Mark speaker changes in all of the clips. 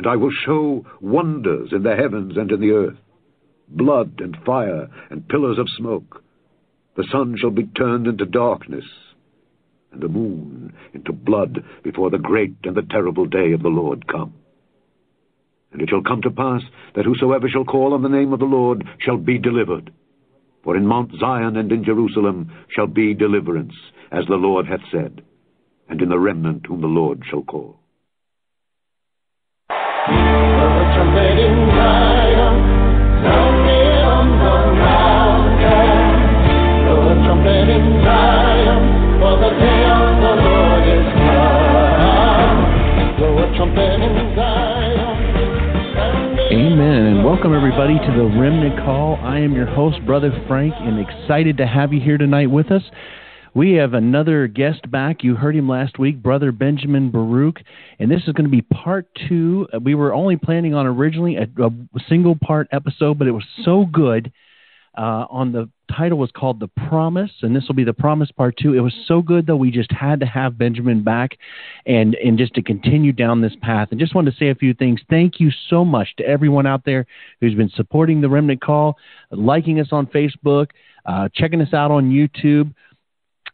Speaker 1: And I will show wonders in the heavens and in the earth, blood and fire and pillars of smoke. The sun shall be turned into darkness, and the moon into blood before the great and the terrible day of the Lord come. And it shall come to pass that whosoever shall call on the name of the Lord shall be delivered. For in Mount Zion and in Jerusalem shall be deliverance, as the Lord hath said, and in the remnant whom the Lord shall call.
Speaker 2: Amen. And welcome everybody to the Remnant Call. I am your host, Brother Frank, and excited to have you here tonight with us. We have another guest back. You heard him last week, Brother Benjamin Baruch, and this is going to be part two. We were only planning on originally a, a single part episode, but it was so good uh, on the title was called The Promise, and this will be The Promise Part Two. It was so good, though, we just had to have Benjamin back and, and just to continue down this path. And just wanted to say a few things. Thank you so much to everyone out there who's been supporting the Remnant Call, liking us on Facebook, uh, checking us out on YouTube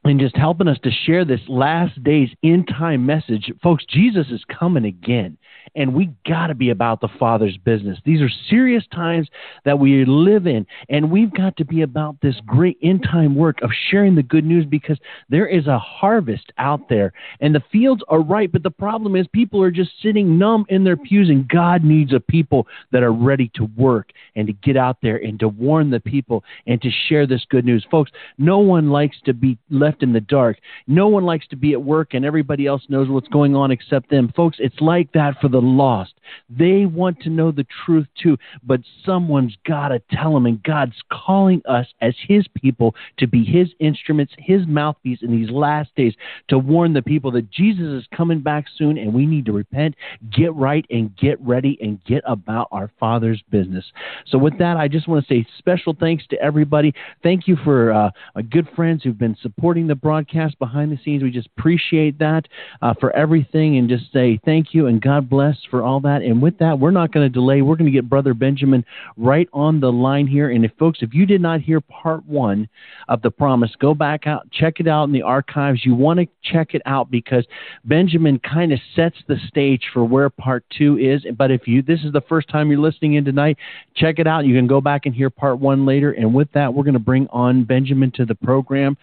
Speaker 2: and just helping us to share this last days in time message. Folks, Jesus is coming again and we got to be about the Father's business. These are serious times that we live in, and we've got to be about this great end time work of sharing the good news because there is a harvest out there, and the fields are ripe. But the problem is, people are just sitting numb in their pews, and God needs a people that are ready to work and to get out there and to warn the people and to share this good news. Folks, no one likes to be left in the dark. No one likes to be at work and everybody else knows what's going on except them. Folks, it's like that for the lost. They want to know the truth too, but someone's got to tell them, and God's calling us as His people to be His instruments, His mouthpiece in these last days to warn the people that Jesus is coming back soon, and we need to repent, get right, and get ready and get about our Father's business. So, with that, I just want to say special thanks to everybody. Thank you for uh, my good friends who've been supporting the broadcast behind the scenes. We just appreciate that uh, for everything, and just say thank you and God bless for all that. And with that, we're not going to delay. We're going to get Brother Benjamin right on the line here. And if folks, if you did not hear part one of the promise, go back out, check it out in the archives. You want to check it out because Benjamin kind of sets the stage for where part two is. But if you this is the first time you're listening in tonight, check it out. You can go back and hear part one later. And with that, we're going to bring on Benjamin to the program.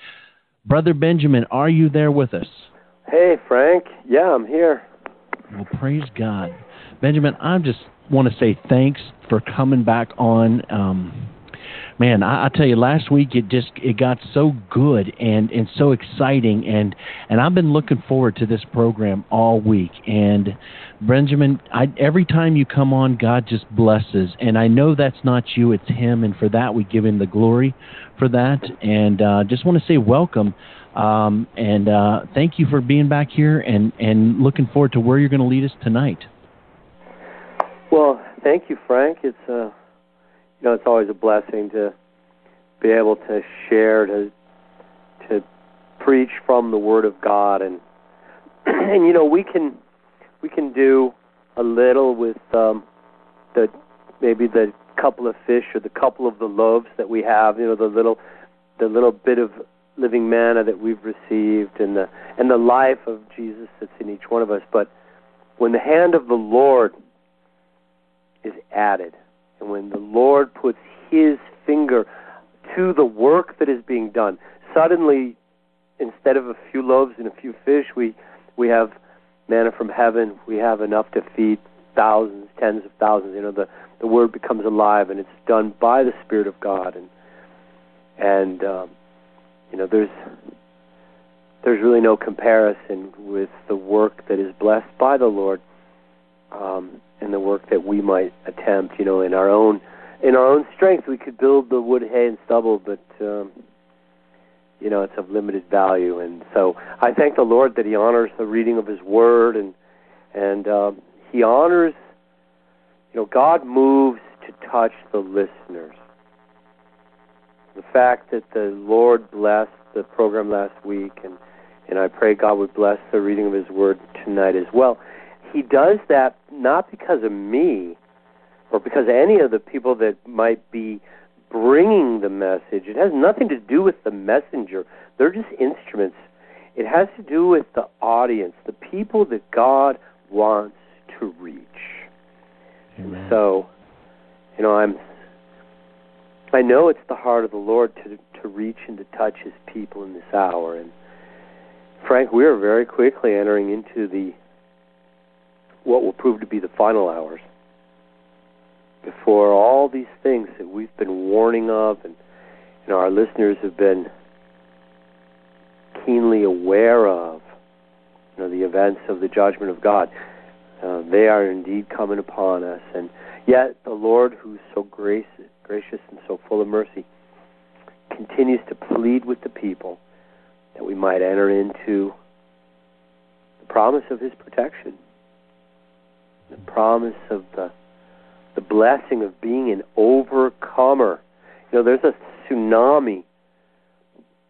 Speaker 2: Brother Benjamin, are you there with us?
Speaker 3: Hey, Frank. Yeah, I'm here.
Speaker 2: Well, praise God. Benjamin, I just want to say thanks for coming back on. Um, man, I, I tell you, last week it just it got so good and and so exciting, and and I've been looking forward to this program all week. And Benjamin, I, every time you come on, God just blesses, and I know that's not you, it's Him, and for that we give Him the glory for that. And uh, just want to say welcome. Um, and uh, thank you for being back here and, and looking forward to where you're going to lead us tonight.
Speaker 3: Well, thank you, Frank. It's uh, you know it's always a blessing to be able to share to to preach from the Word of God and and you know we can we can do a little with um, the maybe the couple of fish or the couple of the loaves that we have. You know the little the little bit of living manna that we've received and the and the life of Jesus that's in each one of us. But when the hand of the Lord is added, and when the Lord puts His finger to the work that is being done, suddenly, instead of a few loaves and a few fish, we we have manna from heaven. We have enough to feed thousands, tens of thousands. You know, the the word becomes alive, and it's done by the Spirit of God, and and um, you know, there's there's really no comparison with the work that is blessed by the Lord, um, and the work that we might attempt. You know, in our own in our own strength, we could build the wood, hay, and stubble, but um, you know, it's of limited value. And so, I thank the Lord that He honors the reading of His Word, and and uh, He honors. You know, God moves to touch the listeners the fact that the Lord blessed the program last week, and and I pray God would bless the reading of His Word tonight as well. He does that not because of me or because of any of the people that might be bringing the message. It has nothing to do with the messenger. They're just instruments. It has to do with the audience, the people that God wants to reach.
Speaker 2: Amen.
Speaker 3: So, you know, I'm I know it's the heart of the Lord to to reach and to touch his people in this hour and Frank, we are very quickly entering into the what will prove to be the final hours. Before all these things that we've been warning of and you know our listeners have been keenly aware of you know the events of the judgment of God uh, they are indeed coming upon us. And yet the Lord who's so gracious gracious and so full of mercy continues to plead with the people that we might enter into the promise of his protection the promise of the the blessing of being an overcomer. You know, there's a tsunami,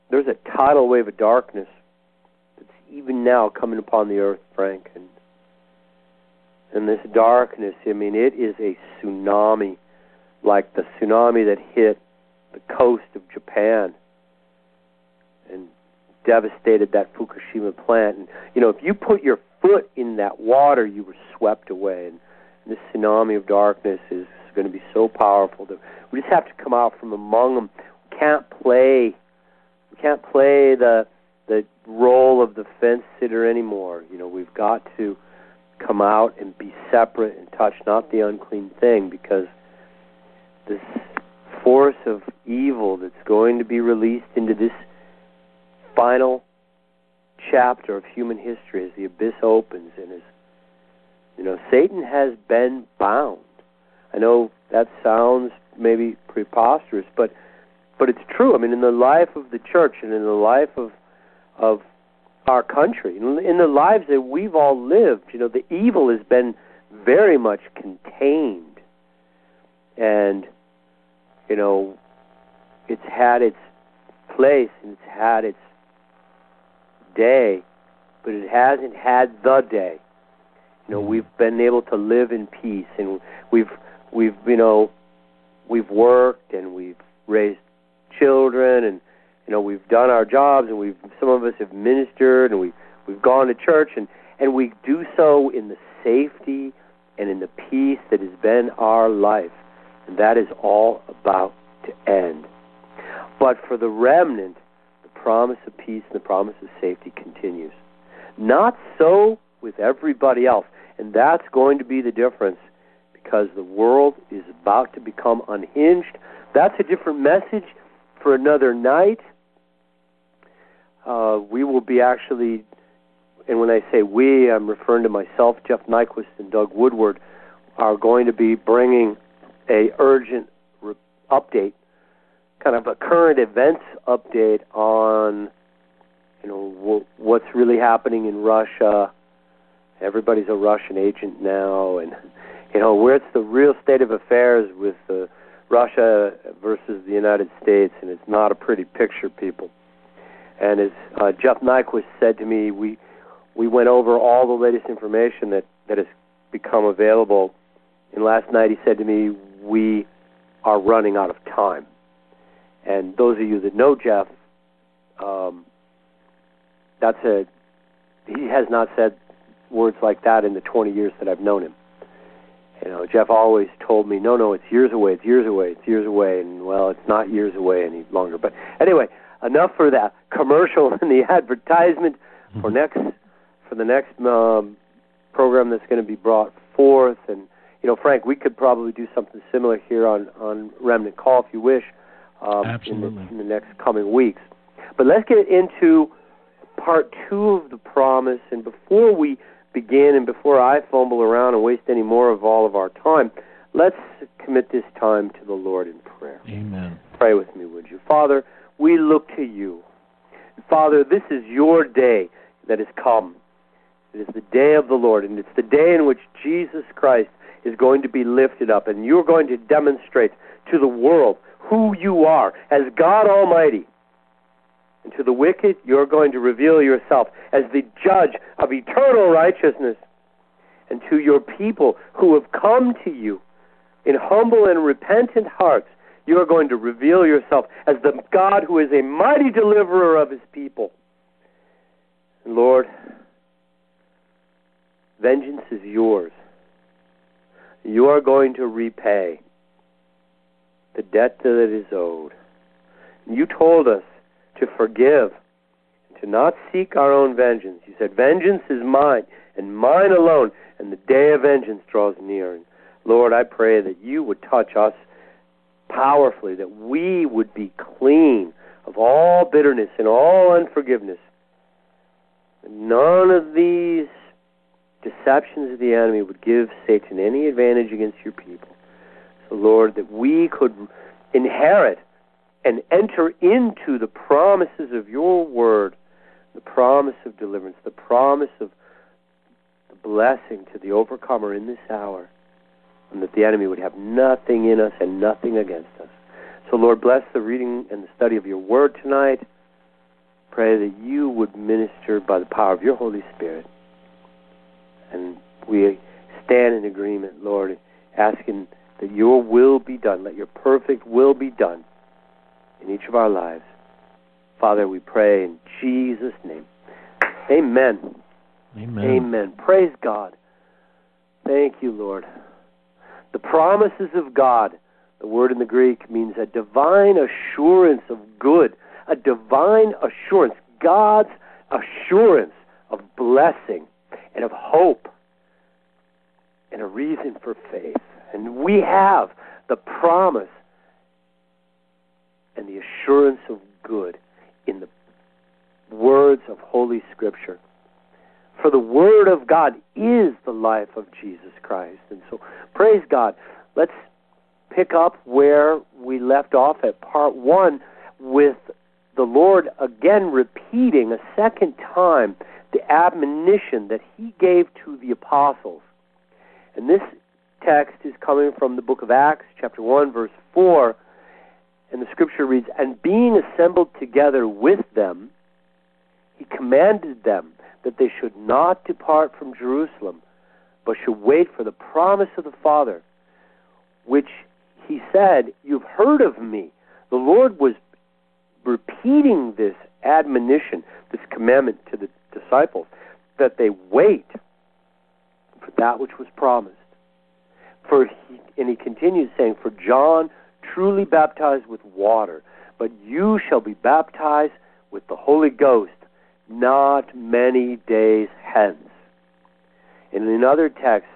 Speaker 3: there's a tidal wave of darkness that's even now coming upon the earth, Frank. And, and this darkness, I mean, it is a tsunami like the tsunami that hit the coast of Japan and devastated that Fukushima plant. And, you know, if you put your foot in that water, you were swept away. And, this tsunami of darkness is going to be so powerful that we just have to come out from among them. We can't play. We can't play the the role of the fence sitter anymore. You know, we've got to come out and be separate and touch not the unclean thing because this force of evil that's going to be released into this final chapter of human history as the abyss opens and as you know, Satan has been bound. I know that sounds maybe preposterous, but but it's true. I mean, in the life of the church and in the life of of our country, in the lives that we've all lived, you know, the evil has been very much contained, and you know, it's had its place and it's had its day, but it hasn't had the day. You know, mm. we've been able to live in peace, and we've we've you know we've worked and we've raised children, and you know we've done our jobs, and we've some of us have ministered, and we've we've gone to church, and and we do so in the safety and in the peace that has been our life, and that is all about to end. But for the remnant, promise of peace and the promise of safety continues. Not so with everybody else. And that's going to be the difference because the world is about to become unhinged. That's a different message for another night. Uh, we will be actually, and when I say we, I'm referring to myself, Jeff Nyquist, and Doug Woodward, are going to be bringing a urgent re- update, kind of a current events update on, you know, w- what's really happening in Russia everybody's a Russian agent now, and you know where's the real state of affairs with uh, Russia versus the United States, and it's not a pretty picture, people. And as uh, Jeff Nyquist said to me, we we went over all the latest information that that has become available. And last night he said to me, we are running out of time. And those of you that know Jeff, um, that's a he has not said words like that in the 20 years that I've known him. You know, Jeff always told me, no, no, it's years away, it's years away, it's years away, and well, it's not years away any longer. But anyway, enough for that commercial and the advertisement for mm-hmm. next for the next um, program that's going to be brought forth. And you know, Frank, we could probably do something similar here on on Remnant Call if you wish.
Speaker 2: Um, Absolutely.
Speaker 3: In the, in the next coming weeks. But let's get into part two of the promise. And before we begin, and before I fumble around and waste any more of all of our time, let's commit this time to the Lord in prayer.
Speaker 2: Amen.
Speaker 3: Pray with me, would you? Father, we look to you. Father, this is your day that has come. It is the day of the Lord, and it's the day in which Jesus Christ is going to be lifted up, and you're going to demonstrate to the world who you are as God Almighty. And to the wicked, you're going to reveal yourself as the judge of eternal righteousness. and to your people who have come to you in humble and repentant hearts, you are going to reveal yourself as the God who is a mighty deliverer of his people. And Lord, vengeance is yours. You are going to repay the debt that is owed. You told us to forgive to not seek our own vengeance. You said, Vengeance is mine and mine alone, and the day of vengeance draws near. And Lord, I pray that you would touch us powerfully, that we would be clean of all bitterness and all unforgiveness. None of these deceptions of the enemy would give Satan any advantage against your people. Lord, that we could inherit and enter into the promises of your word, the promise of deliverance, the promise of the blessing to the overcomer in this hour, and that the enemy would have nothing in us and nothing against us. So, Lord, bless the reading and the study of your word tonight. Pray that you would minister by the power of your Holy Spirit. And we stand in agreement, Lord, asking that your will be done. Let your perfect will be done in each of our lives. Father, we pray in Jesus' name. Amen.
Speaker 2: Amen.
Speaker 3: Amen. Praise God. Thank you, Lord. The promises of God, the word in the Greek means a divine assurance of good, a divine assurance, God's assurance of blessing and of hope and a reason for faith. And we have the promise and the assurance of good in the words of Holy Scripture. For the Word of God is the life of Jesus Christ. And so, praise God. Let's pick up where we left off at part one with the Lord again repeating a second time the admonition that He gave to the apostles. And this text is coming from the book of Acts, chapter 1, verse 4 and the scripture reads, And being assembled together with them, he commanded them that they should not depart from Jerusalem, but should wait for the promise of the Father, which he said, You've heard of me. The Lord was repeating this admonition, this commandment to the disciples, that they wait for that which was promised. For he, and he continues saying, For John truly baptized with water, but you shall be baptized with the Holy Ghost not many days hence. And in other texts,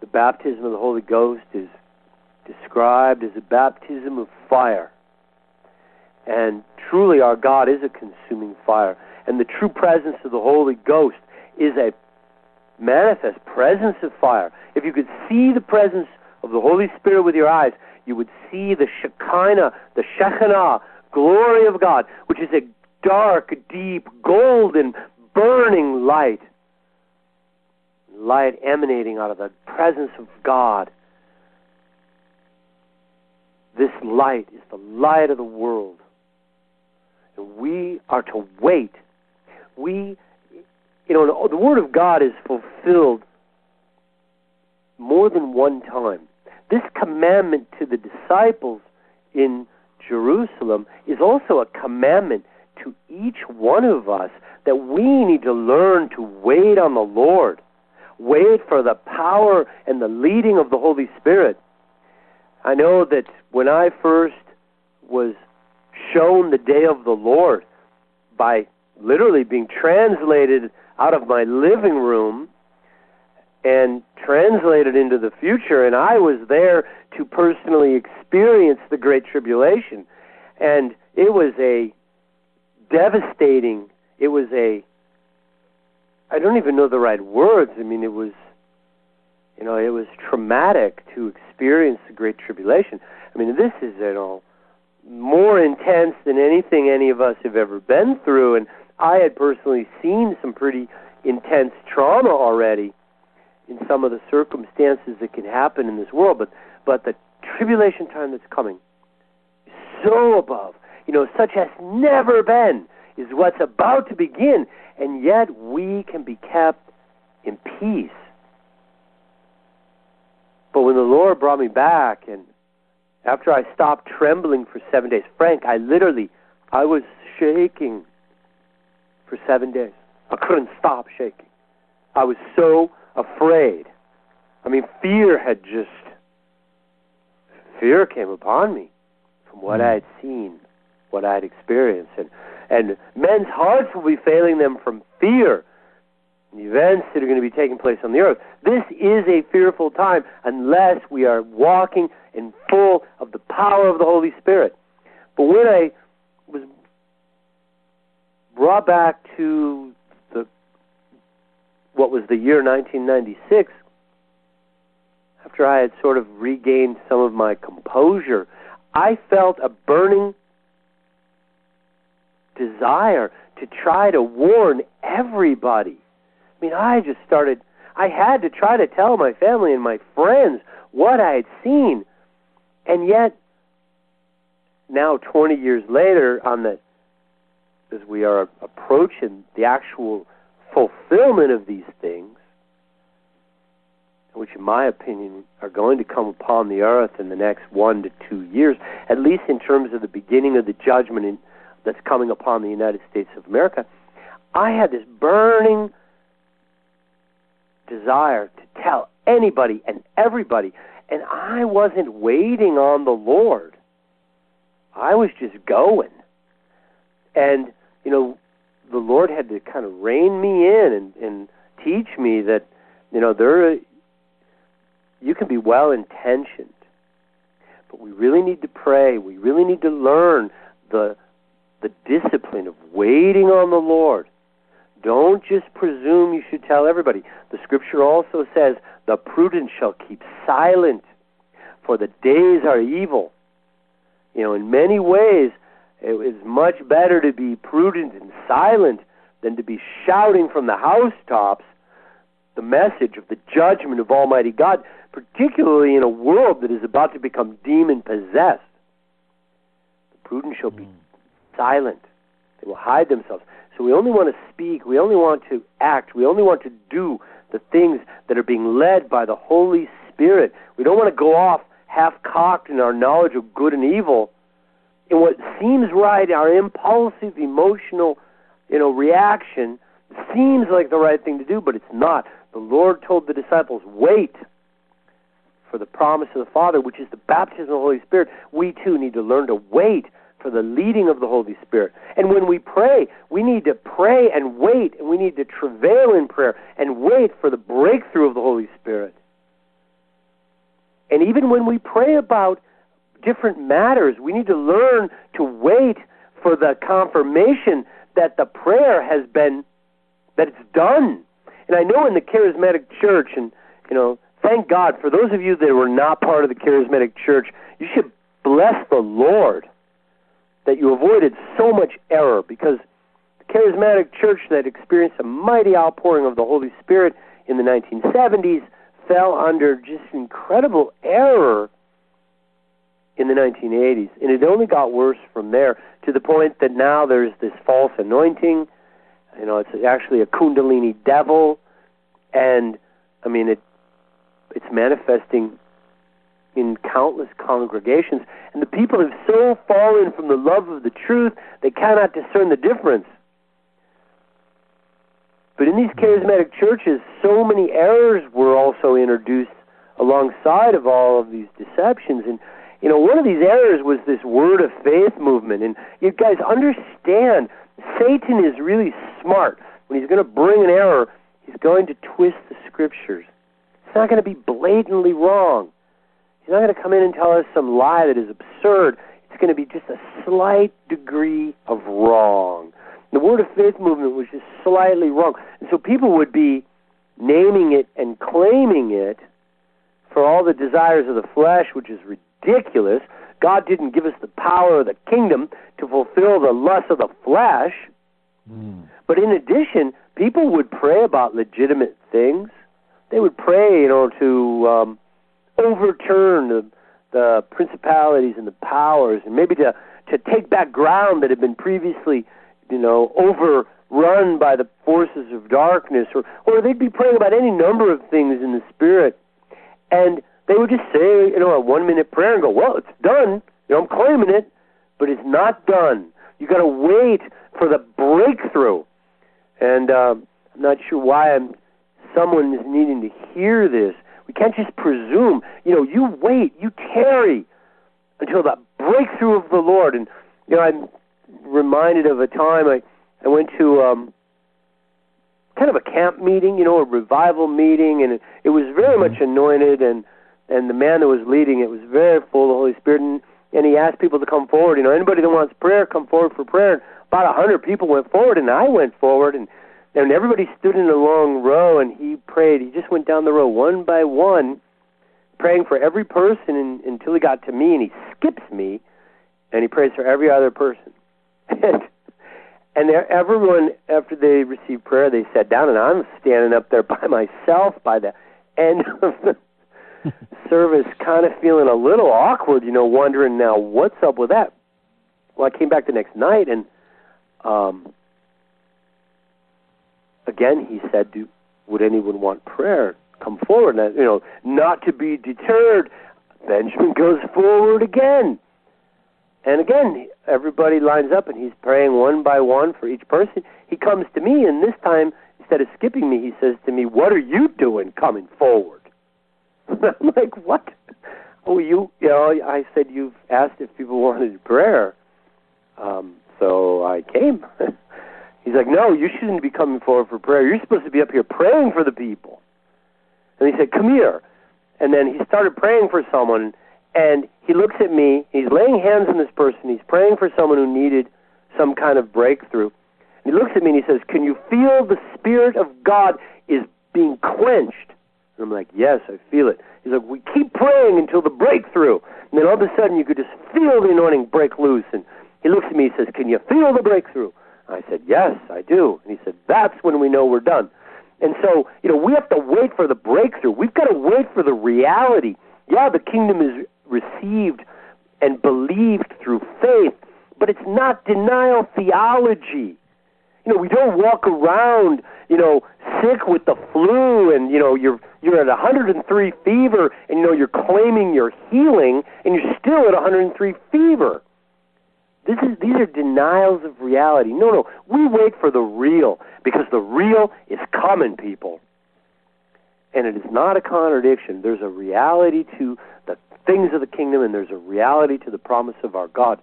Speaker 3: the baptism of the Holy Ghost is described as a baptism of fire. And truly, our God is a consuming fire. And the true presence of the Holy Ghost is a manifest presence of fire. If you could see the presence of the Holy Spirit with your eyes, you would see the Shekinah, the Shekinah glory of God, which is a dark, deep, golden, burning light. Light emanating out of the presence of God. This light is the light of the world. And we are to wait. We, you know, the Word of God is fulfilled more than one time this commandment to the disciples in Jerusalem is also a commandment to each one of us that we need to learn to wait on the Lord, wait for the power and the leading of the Holy Spirit. I know that when I first was shown the day of the Lord by literally being translated out of my living room and translated into the future. And I was there to personally experience the Great Tribulation. And it was a devastating, it was a, I don't even know the right words. I mean, it was, you know, it was traumatic to experience the Great Tribulation. I mean, this is, you know, more intense than anything any of us have ever been through. And I had personally seen some pretty intense trauma already in some of the circumstances that can happen in this world, but but the tribulation time that's coming so above, you know, such has never been, is what's about to begin, and yet we can be kept in peace But when the Lord brought me back, and after I stopped trembling for seven days, Frank, I literally, I was shaking for seven days. I couldn't stop shaking. I was so afraid. I mean, fear had just, fear came upon me from what hmm. I had seen, what I had experienced. And, and men's hearts will be failing them from fear the events that are going to be taking place on the earth. This is a fearful time unless we are walking in full of the power of the Holy Spirit. But when I was brought back to what was the year 1996, after I had sort of regained some of my composure, I felt a burning desire to try to warn everybody I mean, I just started, I had to try to tell my family and my friends what I had seen. And yet, now 20 years later, on the, as we are approaching the actual fulfillment of these things, which in my opinion are going to come upon the earth in the next one to two years, at least in terms of the beginning of the judgment in, that's coming upon the United States of America, I had this burning desire to tell anybody and everybody. And I wasn't waiting on the Lord. I was just going. And, you know, the Lord had to kind of rein me in and, and teach me that, you know, there you can be well intentioned, but we really need to pray. We really need to learn the the discipline of waiting on the Lord don't just presume you should tell everybody. The scripture also says, The prudent shall keep silent, for the days are evil. You know, in many ways, it is much better to be prudent and silent than to be shouting from the housetops the message of the judgment of Almighty God, particularly in a world that is about to become demon possessed. The prudent shall be silent, they will hide themselves. So we only want to speak, we only want to act, we only want to do the things that are being led by the Holy Spirit. We don't want to go off half cocked in our knowledge of good and evil. In what seems right, our impulsive, emotional, you know, reaction seems like the right thing to do, but it's not. The Lord told the disciples, wait for the promise of the Father, which is the baptism of the Holy Spirit. We too need to learn to wait for the leading of the Holy Spirit. And when we pray, we need to pray and wait, and we need to travail in prayer and wait for the breakthrough of the Holy Spirit. And even when we pray about different matters, we need to learn to wait for the confirmation that the prayer has been that it's done. And I know in the charismatic church and you know, thank God for those of you that were not part of the charismatic church, you should bless the Lord that you avoided so much error because the charismatic church that experienced a mighty outpouring of the Holy Spirit in the 1970s fell under just incredible error in the 1980s. And it only got worse from there to the point that now there's this false anointing. You know, it's actually a Kundalini devil. And, I mean, it it's manifesting in countless congregations, and the people have so fallen from the love of the truth they cannot discern the difference. But in these charismatic churches, so many errors were also introduced alongside of all of these deceptions. And, you know, one of these errors was this word of faith movement. And you guys understand, Satan is really smart. When he's going to bring an error, he's going to twist the scriptures. It's not going to be blatantly wrong. He's not going to come in and tell us some lie that is absurd. It's going to be just a slight degree of wrong. The Word of Faith movement was just slightly wrong. And so people would be naming it and claiming it for all the desires of the flesh, which is ridiculous. God didn't give us the power of the kingdom to fulfill the lust of the flesh. Mm. But in addition, people would pray about legitimate things. They would pray, you know, to um, overturn the, the principalities and the powers, and maybe to to take back ground that had been previously, you know, overrun by the forces of darkness, or or they'd be praying about any number of things in the spirit, and they would just say, you know, a one minute prayer and go, well, it's done. You know, I'm claiming it, but it's not done. You got to wait for the breakthrough. And uh, I'm not sure why I'm, someone is needing to hear this. We can't just presume. You know, you wait, you tarry until the breakthrough of the Lord. And you know, I'm reminded of a time I I went to um, kind of a camp meeting, you know, a revival meeting, and it, it was very mm-hmm. much anointed, and and the man that was leading it was very full of the Holy Spirit, and and he asked people to come forward. You know, anybody that wants prayer, come forward for prayer. And about a hundred people went forward, and I went forward, and and everybody stood in a long row, and he prayed. He just went down the row one by one, praying for every person and, until he got to me, and he skips me, and he prays for every other person. and and everyone, after they received prayer, they sat down, and I'm standing up there by myself by the end of the service, kind of feeling a little awkward, you know, wondering now what's up with that. Well, I came back the next night, and um, again he said, Do, "Would anyone want prayer? Come forward." And you know, not to be deterred, Benjamin goes forward again. And again, everybody lines up and he's praying one by one for each person. He comes to me, and this time, instead of skipping me, he says to me, What are you doing coming forward? I'm like, What? Oh, you, you know, I said, You've asked if people wanted prayer. Um, so I came. He's like, No, you shouldn't be coming forward for prayer. You're supposed to be up here praying for the people. And he said, Come here. And then he started praying for someone and he looks at me, he's laying hands on this person, he's praying for someone who needed some kind of breakthrough. And he looks at me and he says, Can you feel the Spirit of God is being quenched? And I'm like, Yes, I feel it. He's like, We keep praying until the breakthrough. And then all of a sudden you could just feel the anointing break loose. And he looks at me and says, Can you feel the breakthrough? I said, Yes, I do. And he said, That's when we know we're done. And so, you know, we have to wait for the breakthrough. We've got to wait for the reality. Yeah, the kingdom is received and believed through faith, but it's not denial theology. You know, we don't walk around, you know, sick with the flu and, you know, you're you're at 103 fever and you know you're claiming you're healing and you're still at 103 fever. This is these are denials of reality. No, no, we wait for the real because the real is coming, people. And it is not a contradiction. There's a reality to the things of the kingdom, and there's a reality to the promise of our God.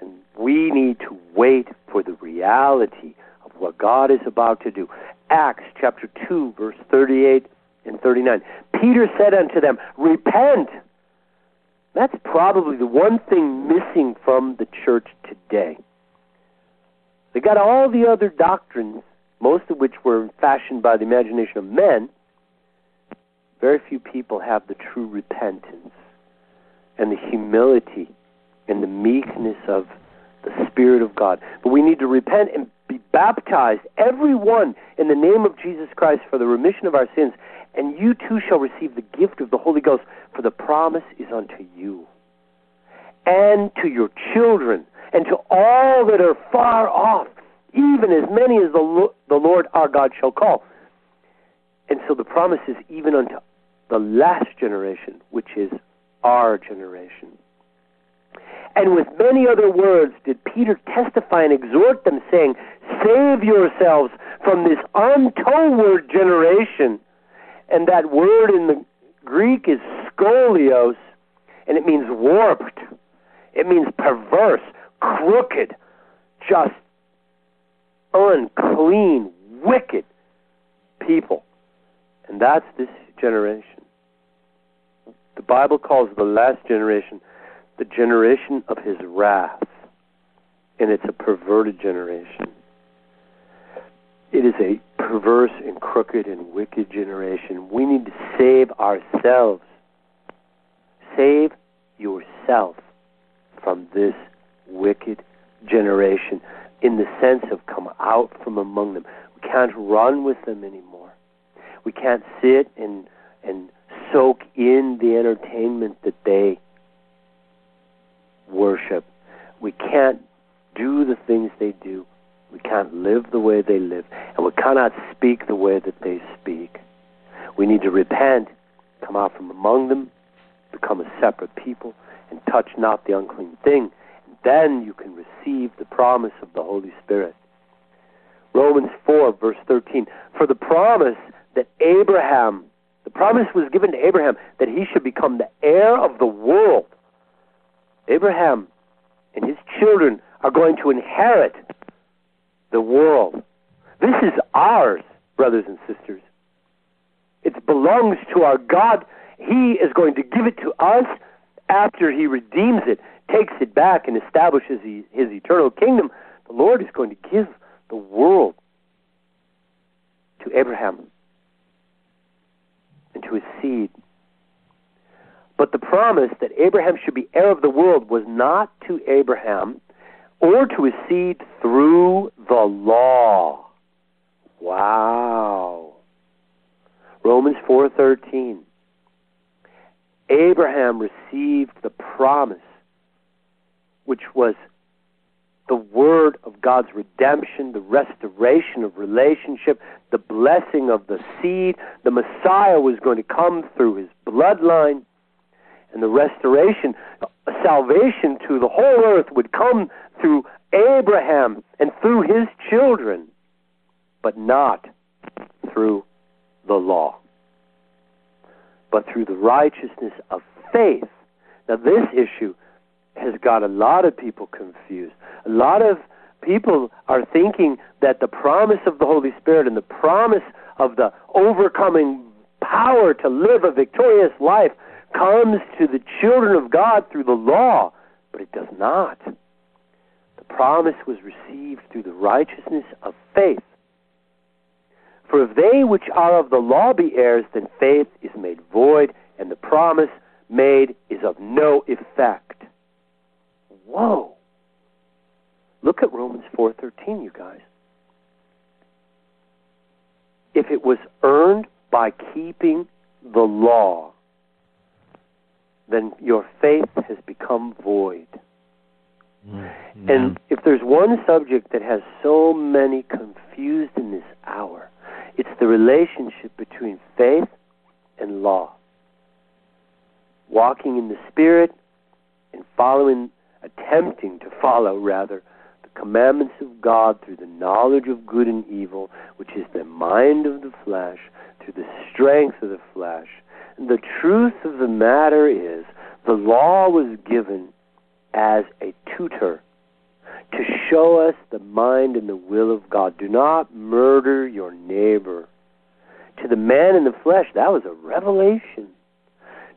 Speaker 3: And we need to wait for the reality of what God is about to do. Acts chapter 2, verse 38 and 39. Peter said unto them, Repent. That's probably the one thing missing from the church today. They got all the other doctrines, most of which were fashioned by the imagination of men. Very few people have the true repentance and the humility and the meekness of the Spirit of God. But we need to repent and be baptized, everyone, in the name of Jesus Christ for the remission of our sins, and you too shall receive the gift of the Holy Ghost, for the promise is unto you and to your children and to all that are far off, even as many as the, Lord our God shall call. And so the promise is even unto the last generation, which is our generation. And with many other words did Peter testify and exhort them, saying, Save yourselves from this untoward generation. And that word in the Greek is skolios, and it means warped. It means perverse, crooked, just unclean, wicked people. And that's this generation. The Bible calls the last generation the generation of his wrath, and it's a perverted generation. It is a perverse and crooked and wicked generation. We need to save ourselves. Save yourself from this wicked generation in the sense of come out from among them. We can't run with them anymore. We can't sit and and soak in the entertainment that they worship. We can't do the things they do. We can't live the way they live. And we cannot speak the way that they speak. We need to repent come out from among them, become a separate people, and touch not the unclean thing. And then you can receive the promise of the Holy Spirit. Romans 4, verse 13. For the promise that Abraham, the promise was given to Abraham that he should become the heir of the world. Abraham and his children are going to inherit the world. This is ours, brothers and sisters. It belongs to our God. He is going to give it to us after He redeems it, takes it back, and establishes His eternal kingdom. The Lord is going to give the world to Abraham and to his seed. But the promise that Abraham should be heir of the world was not to Abraham or to seed through the law. Wow. Romans 4:13. Abraham received the promise which was the word of God's redemption, the restoration of relationship, the blessing of the seed. The Messiah was going to come through his bloodline, and the restoration, salvation to the whole earth would come through Abraham and through his children, but not through the law, but through the righteousness of faith. Now, this issue has got a lot of people confused. A lot of people are thinking that the promise of the Holy Spirit and the promise of the overcoming power to live a victorious life comes to the children of God through the law, but it does not. Promise was received through the righteousness of faith. For if they which are of the law be heirs, then faith is made void, and the promise made is of no effect. Whoa. Look at Romans 4:13, you guys. If it was earned by keeping the law, then your faith has become void. Mm-hmm. And if there's one subject that has so many confused in this hour, it's the relationship between faith and law. Walking in the Spirit and following attempting to follow, rather, the commandments of God through the knowledge of good and evil, which is the mind of the flesh, through the strength of the flesh. And the truth of the matter is, the law was given as a tutor to show us the mind and the will of God. Do not murder your neighbor. To the man in the flesh, that was a revelation.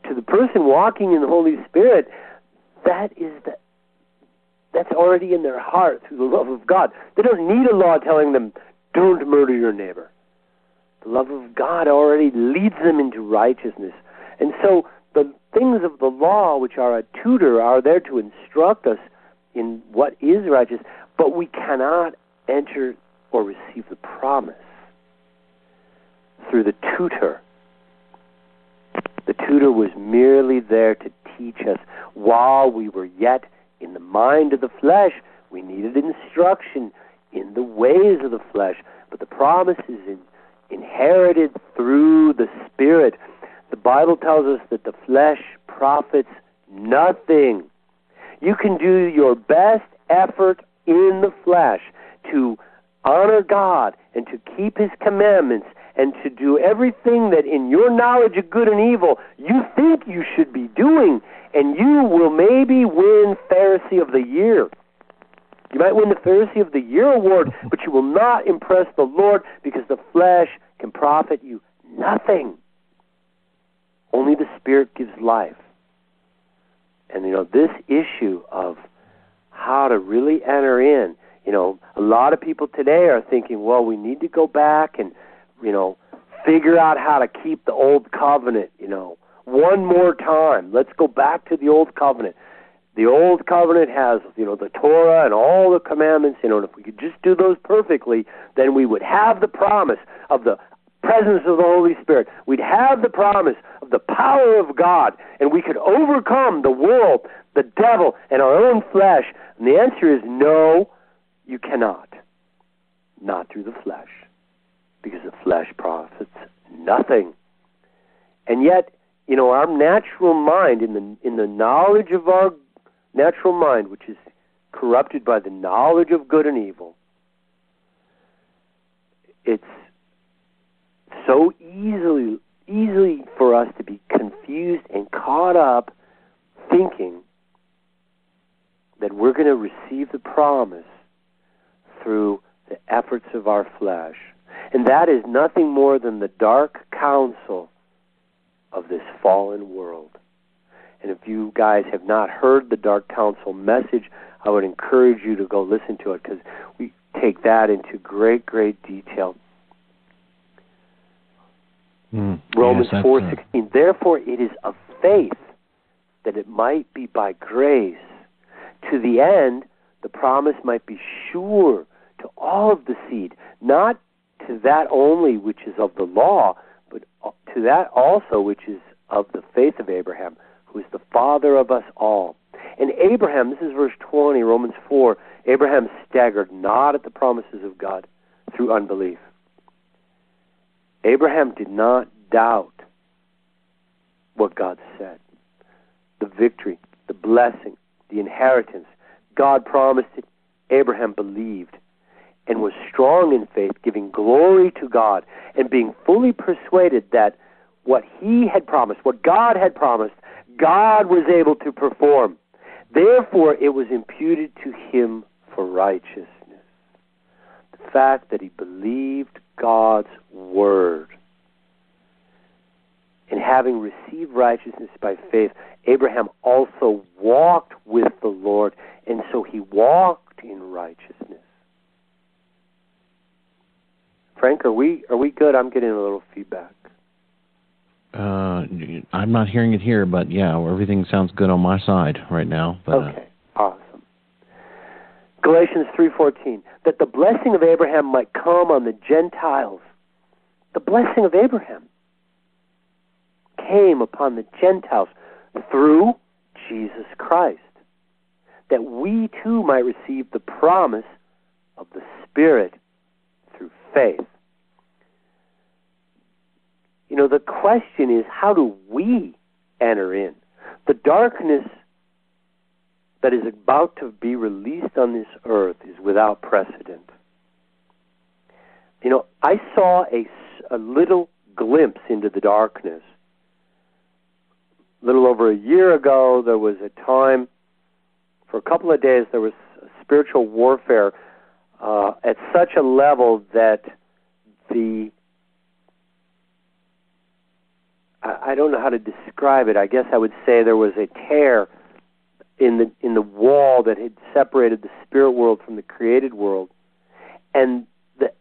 Speaker 3: To the person walking in the Holy Spirit, that is the that's already in their heart through the love of God. They don't need a law telling them, don't murder your neighbor. The love of God already leads them into righteousness. And so things of the law, which are a tutor, are there to instruct us in what is righteous, but we cannot enter or receive the promise through the tutor. The tutor was merely there to teach us while we were yet in the mind of the flesh. We needed instruction in the ways of the flesh, but the promise is in, inherited through the Spirit. The Bible tells us that the flesh profits nothing. You can do your best effort in the flesh to honor God and to keep His commandments and to do everything that in your knowledge of good and evil you think you should be doing, and you will maybe win Pharisee of the Year. You might win the Pharisee of the Year award, but you will not impress the Lord because the flesh can profit you nothing. Spirit gives life. And, you know, this issue of how to really enter in, you know, a lot of people today are thinking, well, we need to go back and, you know, figure out how to keep the old covenant, you know, one more time. Let's go back to the old covenant. The old covenant has, you know, the Torah and all the commandments, you know, and if we could just do those perfectly, then we would have the promise of the presence of the Holy Spirit. We'd have the promise of the power of God, and we could overcome the world, the devil, and our own flesh. And the answer is no, you cannot. Not through the flesh, because the flesh profits nothing. And yet, you know, our natural mind, in the in the knowledge of our natural mind, which is corrupted by the knowledge of good and evil, it's so easily easily for us to be confused and caught up thinking that we're going to receive the promise through the efforts of our flesh. And that is nothing more than the dark counsel of this fallen world. And if you guys have not heard the Dark Counsel message, I would encourage you to go listen to it because we take that into great, great detail.
Speaker 2: Mm,
Speaker 3: Romans
Speaker 2: yes,
Speaker 3: four
Speaker 2: uh.
Speaker 3: Therefore, it is of faith that it might be by grace, to the end the promise might be sure to all of the seed, not to that only which is of the law, but to that also which is of the faith of Abraham, who is the father of us all. And Abraham, this is verse 20, Romans 4, Abraham staggered not at the promises of God through unbelief. Abraham did not doubt what God said. The victory, the blessing, the inheritance. God promised it. Abraham believed and was strong in faith, giving glory to God and being fully persuaded that what he had promised, what God had promised, God was able to perform. Therefore, it was imputed to him for righteousness. The fact that he believed God's word. And having received righteousness by faith, Abraham also walked with the Lord, and so he walked in righteousness. Frank, are we are we good? I'm getting a little feedback.
Speaker 2: Uh, I'm not hearing it here, but yeah, everything sounds good on my side right now. But,
Speaker 3: okay, awesome. Galatians 3:14 that the blessing of Abraham might come on the Gentiles. The blessing of Abraham came upon the Gentiles through Jesus Christ, that we too might receive the promise of the Spirit through faith. You know, the question is how do we enter in? The darkness that is about to be released on this earth is without precedent. You know, I saw a, a little glimpse into the darkness. A little over a year ago, there was a time, for a couple of days, there was spiritual warfare uh, at such a level that the I, I don't know how to describe it. I guess I would say there was a tear in the in the wall that had separated the spirit world from the created world, and the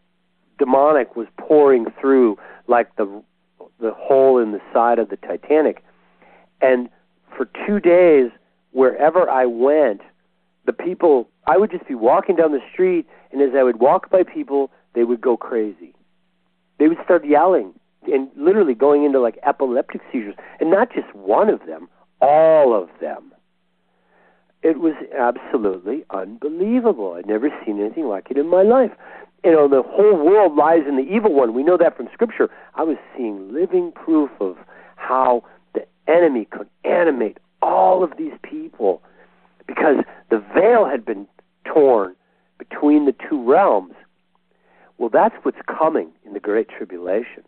Speaker 3: demonic was pouring through like the the hole in the side of the Titanic, and for two days, wherever I went, the people I would just be walking down the street, and as I would walk by people, they would go crazy. They would start yelling and literally going into like epileptic seizures, and not just one of them, all of them. It was absolutely unbelievable. I'd never seen anything like it in my life. You know, the whole world lies in the evil one. We know that from Scripture. I was seeing living proof of how the enemy could animate all of these people because the veil had been torn between the two realms. Well, that's what's coming in the Great Tribulation.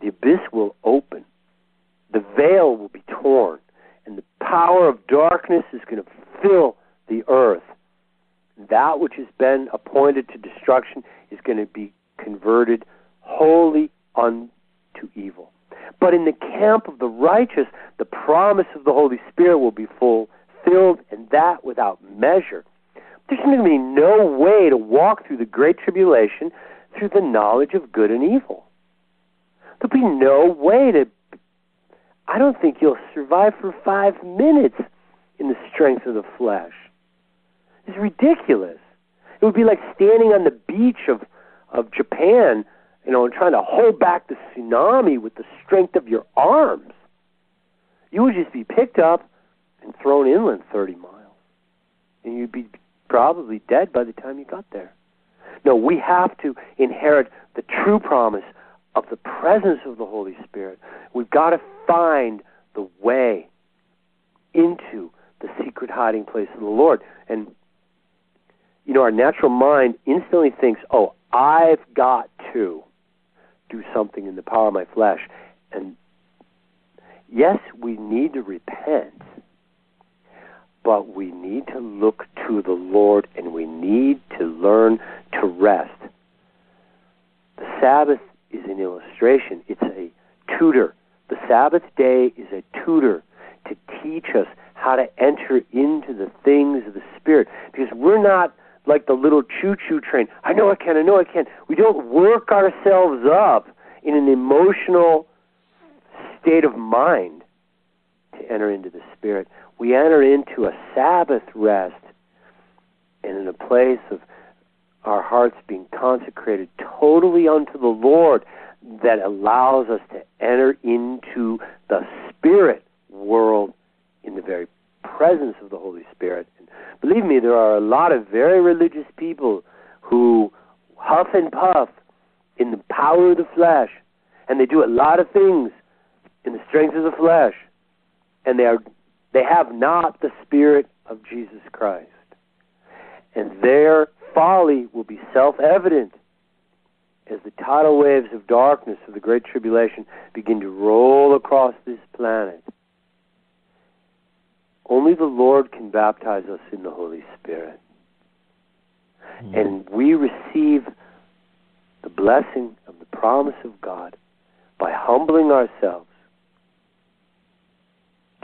Speaker 3: The abyss will open, the veil will be torn, and the power of darkness is going to fill the earth. That which has been appointed to destruction is going to be converted wholly unto evil. But in the camp of the righteous, the promise of the Holy Spirit will be fulfilled, and that without measure. There's going to be no way to walk through the great tribulation through the knowledge of good and evil. There'll be no way to. I don't think you'll survive for five minutes in the strength of the flesh. It's ridiculous. It would be like standing on the beach of of Japan, you know, and trying to hold back the tsunami with the strength of your arms. You would just be picked up and thrown inland 30 miles, and you'd be probably dead by the time you got there. No, we have to inherit the true promise of the presence of the Holy Spirit. We've got to find the way into the secret hiding place of the Lord. And, you know, our natural mind instantly thinks, oh, I've got to do something in the power of my flesh. And yes, we need to repent, but we need to look to the Lord and we need to learn to rest. The Sabbath is an illustration, it's a tutor. The Sabbath day is a tutor to teach us how to enter into the things of the Spirit. Because we're not like the little choo choo train. I know I can, I know I can. We don't work ourselves up in an emotional state of mind to enter into the Spirit. We enter into a Sabbath rest and in a place of our hearts being consecrated totally unto the Lord that allows us to enter into the spirit world in the very presence of the Holy Spirit. And believe me, there are a lot of very religious people who huff and puff in the power of the flesh, and they do a lot of things in the strength of the flesh, and they are they have not the Spirit of Jesus Christ. And their folly will be self evident as the tidal waves of darkness of the Great Tribulation begin to roll across this planet. Only the Lord can baptize us in the Holy Spirit. Mm-hmm. And we receive the blessing of the promise of God by humbling ourselves,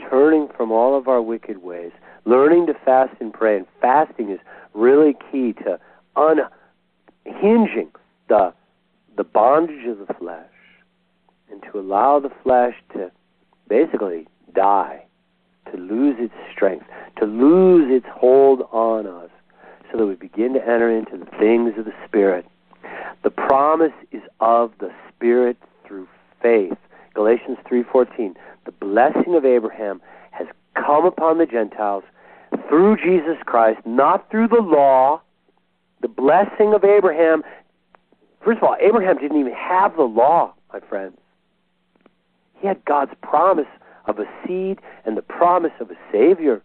Speaker 3: turning from all of our wicked ways, learning to fast and pray. And fasting is really key to unhinging the the bondage of the flesh and to allow the flesh to basically die, to lose its strength, to lose its hold on us, so that we begin to enter into the things of the Spirit. The promise is of the Spirit through faith. Galatians 3:14. The blessing of Abraham come upon the Gentiles through Jesus Christ, not through the law. The blessing of Abraham First of all, Abraham didn't even have the law, my friends. He had God's promise of a seed and the promise of a Savior.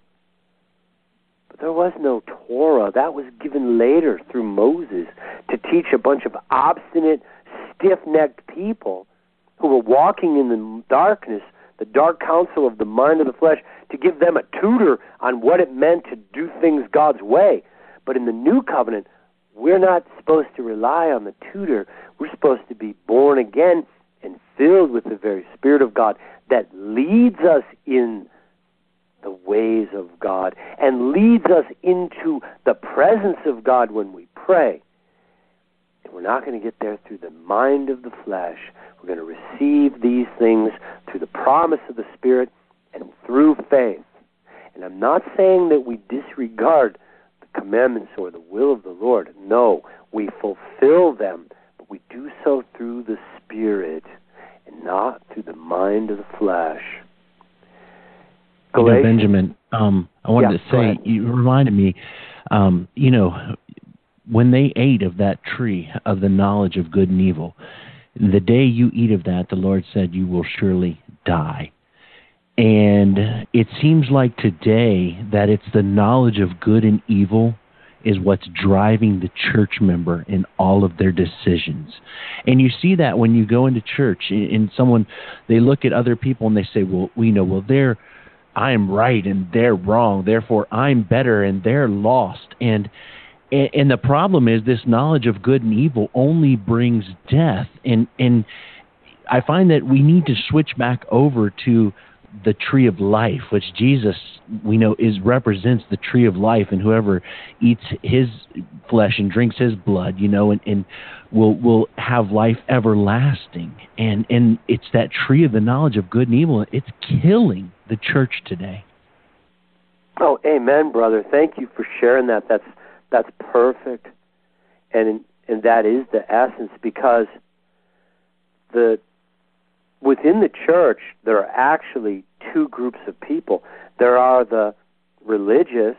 Speaker 3: But there was no Torah. That was given later through Moses to teach a bunch of obstinate, stiff necked people who were walking in the darkness, the dark counsel of the mind of the flesh, to give them a tutor on what it meant to do things God's way. But in the new covenant, we're not supposed to rely on the tutor. We're supposed to be born again and filled with the very Spirit of God that leads us in the ways of God and leads us into the presence of God when we pray. And we're not going to get there through the mind of the flesh. We're going to receive these things through the promise of the Spirit and through faith. And I'm not saying that we disregard the commandments or the will of the Lord. No, we fulfill them, but we do so through the Spirit and not through the mind of the flesh.
Speaker 2: You know, Benjamin, um, I wanted yeah, to say, you reminded me, um, you know, when they ate of that tree of the knowledge of good and evil, the day you eat of that, the Lord said, you will surely die. And it seems like today that it's the knowledge of good and evil is what's driving the church member in all of their decisions. And you see that when you go into church and someone they look at other people and they say, "Well, we know well they're I'm right and they're wrong, therefore I'm better and they're lost." And and the problem is this knowledge of good and evil only brings death and and I find that we need to switch back over to the tree of life, which Jesus we know is represents the tree of life, and whoever eats his flesh and drinks his blood, you know, and, and will will have life everlasting. And and it's that tree of the knowledge of good and evil. It's killing the church today.
Speaker 3: Oh, amen, brother. Thank you for sharing that. That's that's perfect, and and that is the essence because the within the church, there are actually two groups of people. There are the religious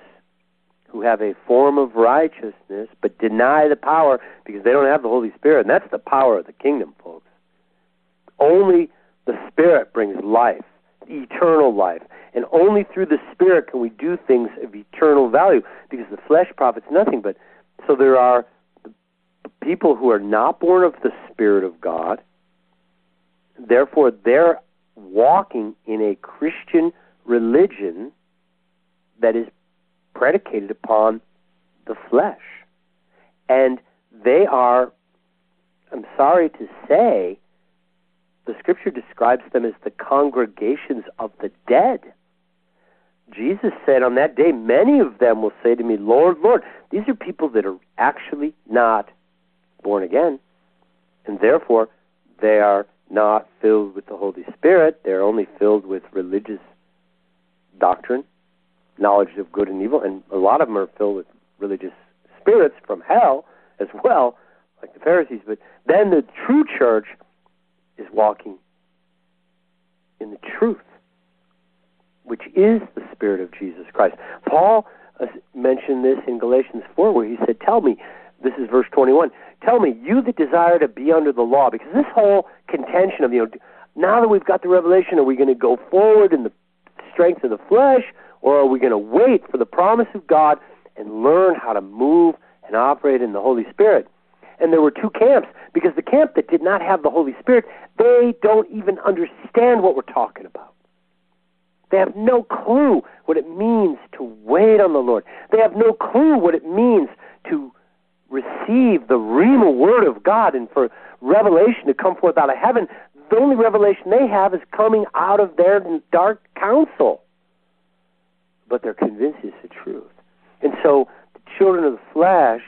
Speaker 3: who have a form of righteousness but deny the power because they don't have the Holy Spirit, and that's the power of the kingdom, folks. Only the Spirit brings life, eternal life. And only through the Spirit can we do things of eternal value because the flesh profits nothing. But so there are people who are not born of the Spirit of God. Therefore, they're walking in a Christian religion that is predicated upon the flesh. And they are, I'm sorry to say, the scripture describes them as the congregations of the dead. Jesus said, On that day, many of them will say to me, Lord, Lord. These are people that are actually not born again, and therefore they are not filled with the Holy Spirit. They're only filled with religious doctrine, knowledge of good and evil, and a lot of them are filled with religious spirits from hell as well, like the Pharisees. But then the true church is walking in the truth, which is the Spirit of Jesus Christ. Paul uh, mentioned this in Galatians 4, where he said, Tell me, this is verse 21, tell me, you that desire to be under the law, because this whole contention of, you know, now that we've got the revelation, are we going to go forward in the strength of the flesh, or are we going to wait for the promise of God and learn how to move and operate in the Holy Spirit? And there were two camps, because the camp that did not have the Holy Spirit, they don't even understand what we're talking about. They have no clue what it means to wait on the Lord. They have no clue what it means to receive the Rhema word of God and for revelation to come forth out of heaven. The only revelation they have is coming out of their dark counsel. But they're convinced it's the truth. And so the children of the flesh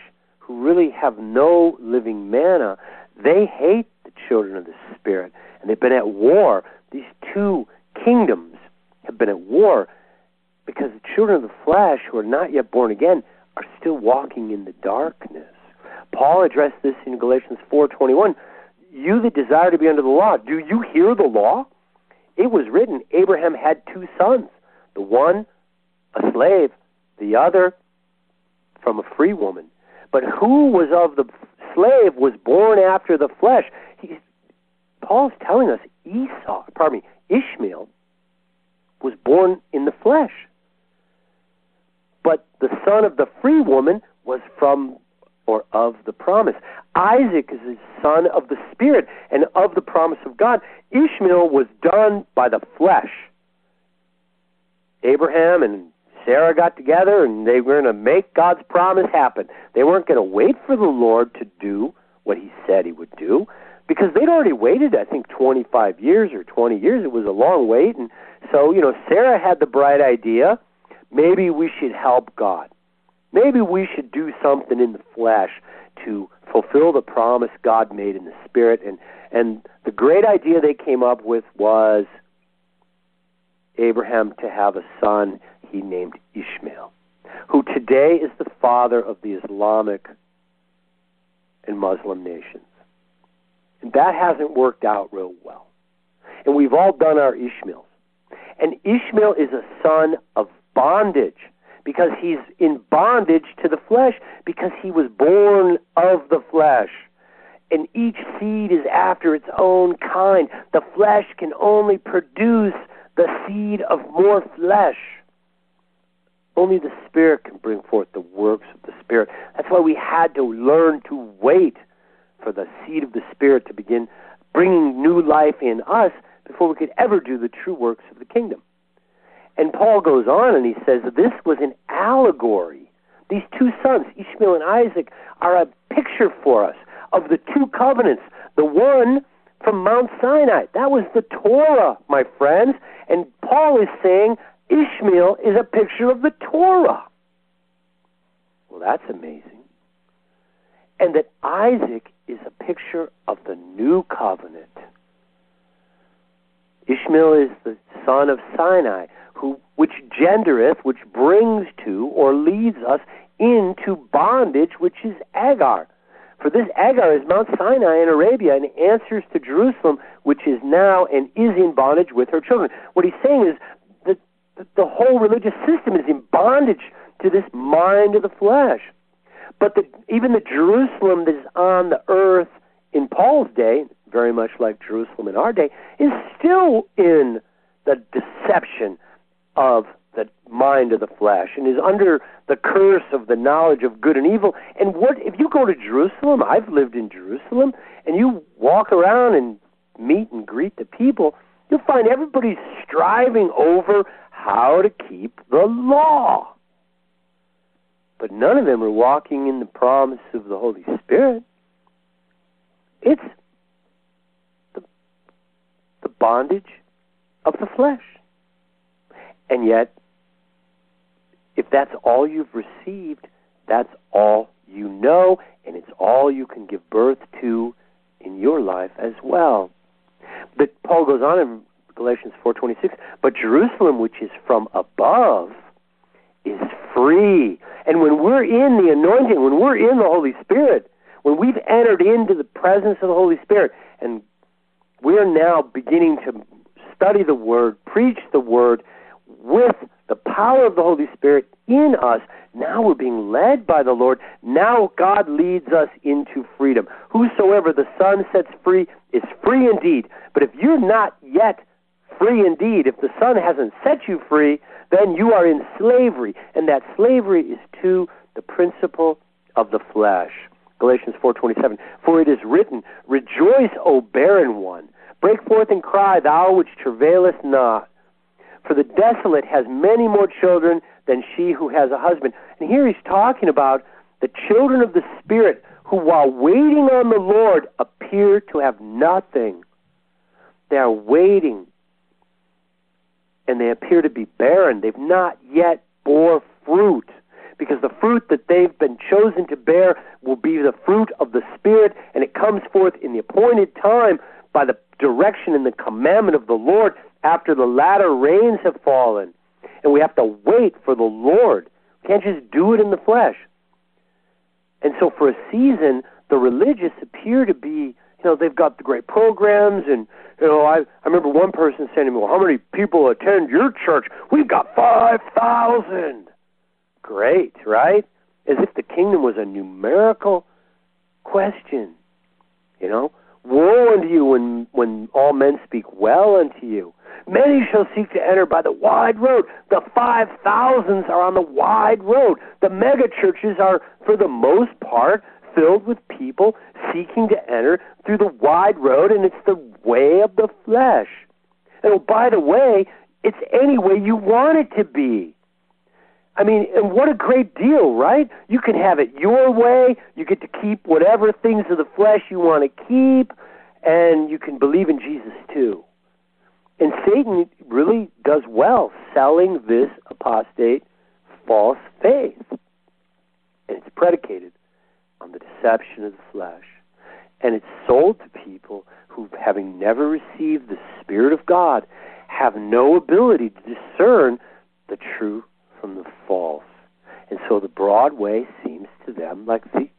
Speaker 3: who really have no living manna, they hate the children of the Spirit. And they've been at war. These two kingdoms have been at war because the children of the flesh who are not yet born again are still walking in the darkness. Paul addressed this in Galatians 4:21. You that desire to be under the law, do you hear the law? It was written Abraham had two sons, the one a slave, the other from a free woman. But who was of the slave was born after the flesh. He, Paul's telling us Esau, pardon me, Ishmael was born in the flesh. But the son of the free woman was from or of the promise. Isaac is the son of the Spirit and of the promise of God. Ishmael was done by the flesh. Abraham and Sarah got together and they were going to make God's promise happen. They weren't going to wait for the Lord to do what he said he would do because they'd already waited, I think, 25 years or 20 years. It was a long wait. And so, you know, Sarah had the bright idea maybe we should help God. Maybe we should do something in the flesh to fulfill the promise God made in the spirit. And, and the great idea they came up with was Abraham to have a son he named Ishmael, who today is the father of the Islamic and Muslim nations. And that hasn't worked out real well. And we've all done our Ishmaels. And Ishmael is a son of bondage because he's in bondage to the flesh because he was born of the flesh. And each seed is after its own kind. The flesh can only produce the seed of more flesh. Only the Spirit can bring forth the works of the Spirit. That's why we had to learn to wait for the seed of the Spirit to begin bringing new life in us before we could ever do the true works of the kingdom. And Paul goes on and he says this was an allegory. These two sons, Ishmael and Isaac, are a picture for us of the two covenants. The one from Mount Sinai. That was the Torah, my friends. And Paul is saying Ishmael is a picture of the Torah. Well, that's amazing. And that Isaac is a picture of the new covenant. Ishmael is the son of Sinai, who which gendereth, which brings to or leads us into bondage, which is Agar. For this Agar is Mount Sinai in Arabia and answers to Jerusalem, which is now and is in bondage with her children. What he's saying is the whole religious system is in bondage to this mind of the flesh. But the, even the Jerusalem that is on the earth in Paul's day, very much like Jerusalem in our day, is still in the deception of the mind of the flesh and is under the curse of the knowledge of good and evil. And what if you go to Jerusalem? I've lived in Jerusalem, and you walk around and meet and greet the people, you'll find everybody's striving over how to keep the law. But none of them are walking in the promise of the Holy Spirit. It's the, the bondage of the flesh. And yet, if that's all you've received, that's all you know, and it's all you can give birth to in your life as well. But Paul goes on Galatians 4:26, but Jerusalem which is from above is free. And when we're in the anointing, when we're in the Holy Spirit, when we've entered into the presence of the Holy Spirit and we're now beginning to study the word, preach the word with the power of the Holy Spirit in us, now we're being led by the Lord. Now God leads us into freedom. Whosoever the Son sets free is free indeed. But if you're not yet free indeed, if the Son hasn't set you free, then you are in slavery. And that slavery is to the principle of the flesh. Galatians 4:27 For it is written, Rejoice, O barren one, break forth and cry, thou which travailest not. For the desolate has many more children than she who has a husband. And here he's talking about the children of the Spirit who, while waiting on the Lord, appear to have nothing. They are waiting, and they appear to be barren. They've not yet bore fruit, because the fruit that they've been chosen to bear will be the fruit of the Spirit, and it comes forth in the appointed time by the direction and the commandment of the Lord after the latter rains have fallen. And we have to wait for the Lord. We can't just do it in the flesh. And so for a season, the religious appear to be, you know, they've got the great programs and you know, I, I remember one person saying to me, Well, how many people attend your church? We've got five thousand. Great, right? As if the kingdom was a numerical question. You know? Woe unto you when when all men speak well unto you. Many shall seek to enter by the wide road. The five thousands are on the wide road. The mega churches are, for the most part, filled with people seeking to enter through the wide road, and it's the way of the flesh. And oh, by the way, it's any way you want it to be. I mean, and what a great deal, right? You can have it your way. You get to keep whatever things of the flesh you want to keep, and you can believe in Jesus too. And Satan really does well selling this apostate false faith. And it's predicated on the deception of the flesh. And it's sold to people who, having never received the Spirit of God, have no ability to discern the true from the false. And so the broad way seems to them like the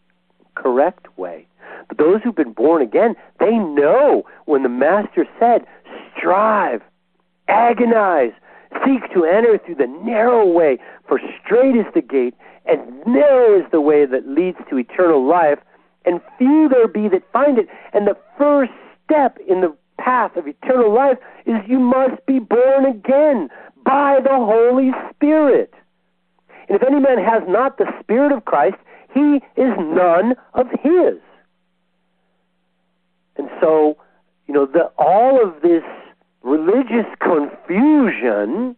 Speaker 3: correct way. But those who've been born again, they know when the Master said, strive, agonize, seek to enter through the narrow way, for straight is the gate, and narrow is the way that leads to eternal life, and few there be that find it. And the first step in the path of eternal life is you must be born again by the Holy Spirit. And if any man has not the Spirit of Christ, he is none of his. And so, you know, the, all of this religious confusion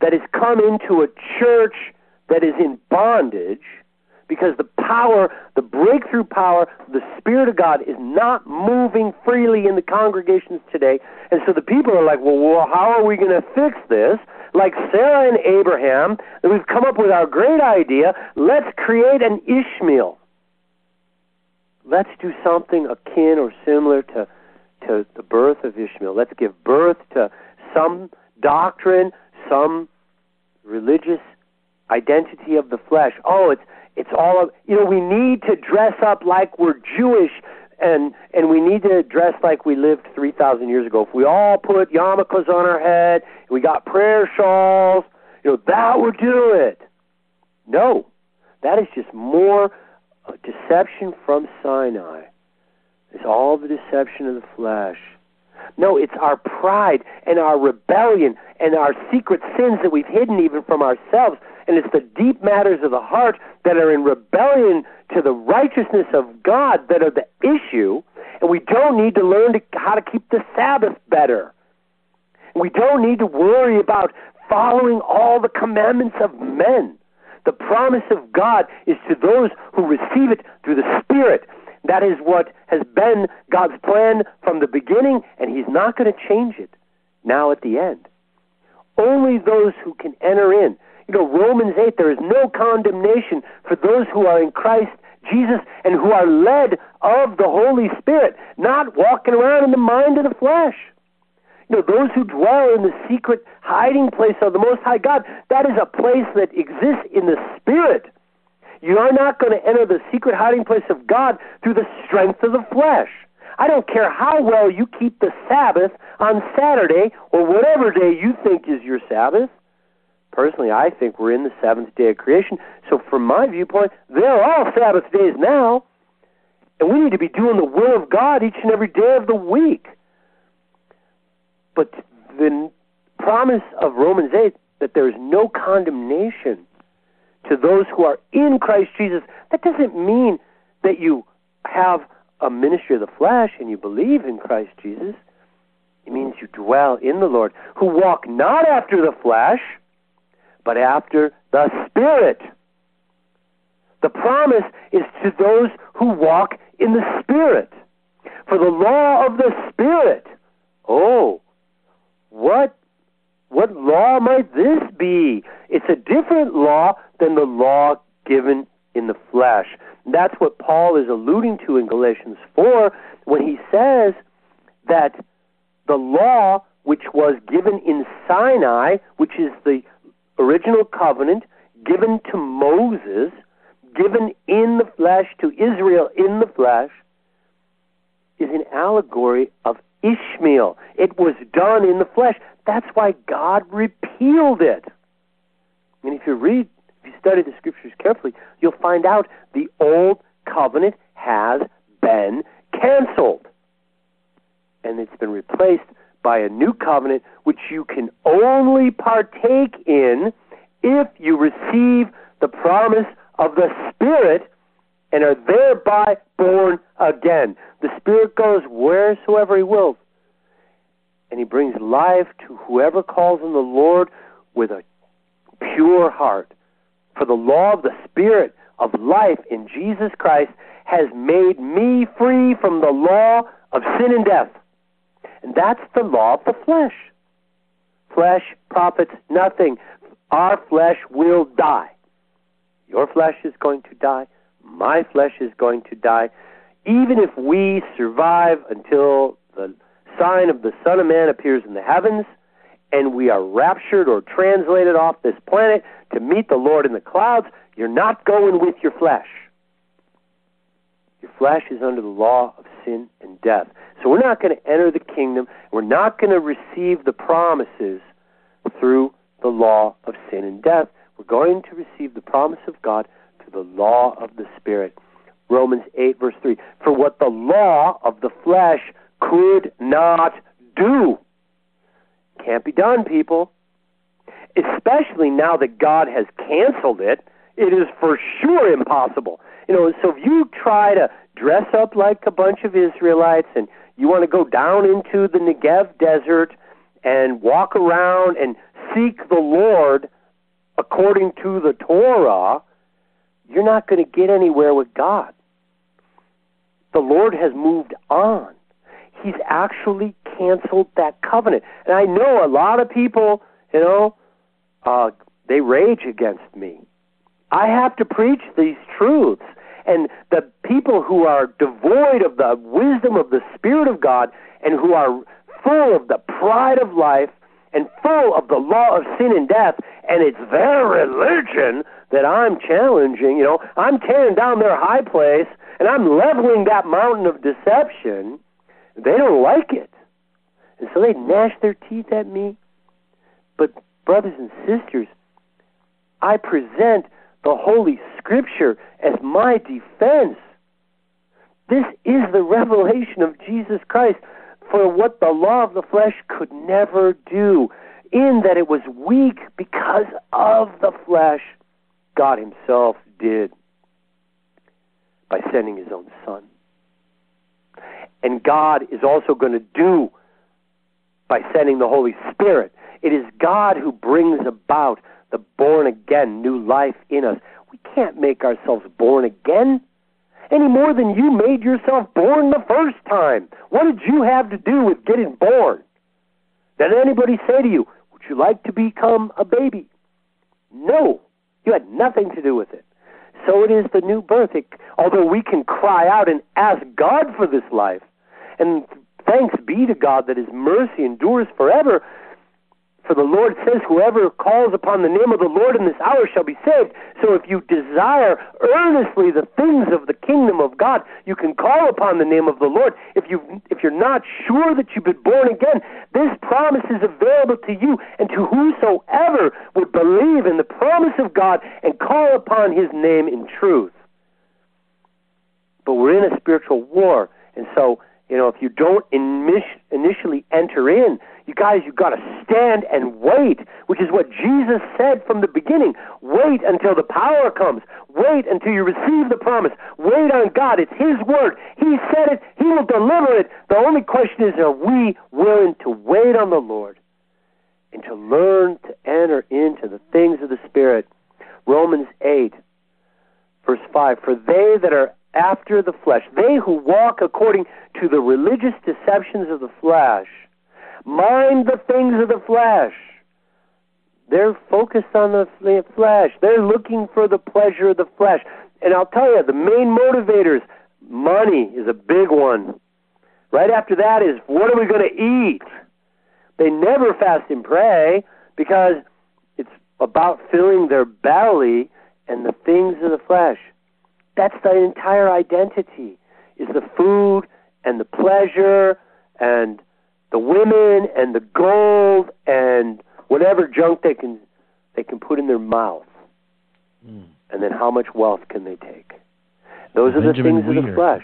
Speaker 3: that has come into a church that is in bondage because the power, the breakthrough power, the Spirit of God is not moving freely in the congregations today. And so the people are like, well, well how are we going to fix this? Like Sarah and Abraham, we've come up with our great idea. Let's create an Ishmael. Let's do something akin or similar to to the birth of Ishmael. Let's give birth to some doctrine, some religious identity of the flesh. Oh, it's it's all of you know. We need to dress up like we're Jewish, and and we need to dress like we lived three thousand years ago. If we all put yarmulkes on our head, we got prayer shawls, you know that would do it. No, that is just more uh, deception from Sinai It's all the deception of the flesh. No, it's our pride and our rebellion and our secret sins that we've hidden even from ourselves. And it's the deep matters of the heart that are in rebellion to the righteousness of God that are the issue. And we don't need to learn to, how to keep the Sabbath better. We don't need to worry about following all the commandments of men. The promise of God is to those who receive it through the Spirit. That is what has been God's plan from the beginning, and He's not going to change it now at the end. Only those who can enter in. You know, Romans 8, there is no condemnation for those who are in Christ Jesus and who are led of the Holy Spirit, not walking around in the mind of the flesh. You know, those who dwell in the secret hiding place of the Most High God, that is a place that exists in the Spirit. You are not going to enter the secret hiding place of God through the strength of the flesh. I don't care how well you keep the Sabbath on Saturday or whatever day you think is your Sabbath. Personally, I think we're in the seventh day of creation. So, from my viewpoint, they're all Sabbath days now. And we need to be doing the will of God each and every day of the week. But the promise of Romans 8 that there is no condemnation to those who are in Christ Jesus, that doesn't mean that you have a ministry of the flesh and you believe in Christ Jesus. It means you dwell in the Lord, who walk not after the flesh, but after the Spirit. The promise is to those who walk in the Spirit. For the law of the Spirit. Oh, what what law might this be? It's a different law than the law given in the flesh. that's what Paul is alluding to in Galatians 4 when he says that the law which was given in Sinai, which is the original covenant given to Moses, given in the flesh to Israel in the flesh, is an allegory of Ishmael. It was done in the flesh. That's why God repealed it. And if you read, if you study the scriptures carefully, you'll find out the old covenant has been canceled. And it's been replaced by a new covenant which you can only partake in if you receive the promise of the Spirit and are thereby born again. The Spirit goes wheresoever He wills, and He brings life to whoever calls on the Lord with a pure heart. For the law of the Spirit of life in Jesus Christ has made me free from the law of sin and death. And that's the law of the flesh. Flesh profits nothing. Our flesh will die. Your flesh is going to die. My flesh is going to die. Even if we survive until the sign of the Son of Man appears in the heavens and we are raptured or translated off this planet to meet the Lord in the clouds, you're not going with your flesh. Your flesh is under the law of sin and death. So we're not going to enter the kingdom. We're not going to receive the promises through the law of sin and death. We're going to receive the promise of God through the law of the Spirit. Romans 8, verse 3. For what the law of the flesh could not do can't be done, people. Especially now that God has canceled it, it is for sure impossible. You know, so if you try to dress up like a bunch of Israelites and you want to go down into the Negev desert and walk around and seek the Lord according to the Torah, you're not going to get anywhere with God. The Lord has moved on. He's actually canceled that covenant. And I know a lot of people, you know, uh, they rage against me. I have to preach these truths. And the people who are devoid of the wisdom of the Spirit of God and who are full of the pride of life and full of the law of sin and death, and it's their religion that I'm challenging. You know, I'm tearing down their high place and I'm leveling that mountain of deception. They don't like it. And so they gnash their teeth at me. But, brothers and sisters, I present the Holy Scripture as my defense. This is the revelation of Jesus Christ for what the law of the flesh could never do, in that it was weak because of the flesh. God Himself did by sending His own Son. And God is also going to do by sending the Holy Spirit. It is God who brings about the born again, new life in us. We can't make ourselves born again any more than you made yourself born the first time. What did you have to do with getting born? Did anybody say to you, Would you like to become a baby? No, you had nothing to do with it. So it is the new birth. It, although we can cry out and ask God for this life, and thanks be to God that His mercy endures forever, for the Lord says, Whoever calls upon the name of the Lord in this hour shall be saved. So if you desire earnestly the things of the kingdom of God, you can call upon the name of the Lord. If, you, if you're not sure that you've been born again, this promise is available to you and to whosoever would believe in the promise of God and call upon his name in truth. But we're in a spiritual war. And so, you know, if you don't initially enter in, you guys, you've got to stand and wait, which is what Jesus said from the beginning. Wait until the power comes. Wait until you receive the promise. Wait on God. It's His word. He said it. He will deliver it. The only question is, are we willing to wait on the Lord and to learn to enter into the things of the Spirit? Romans 8, verse 5. For they that are after the flesh, they who walk according to the religious deceptions of the flesh, mind the things of the flesh. They're focused on the flesh. They're looking for the pleasure of the flesh. And I'll tell you, the main motivators, money is a big one. Right after that is, what are we going to eat? They never fast and pray because it's about filling their belly and the things of the flesh. That's the entire identity, is the food and the pleasure and the women and the gold and whatever junk they can they can put in their mouth. Mm. And then how much wealth can they take? Those are
Speaker 2: Benjamin
Speaker 3: the things
Speaker 2: Weir.
Speaker 3: of the flesh.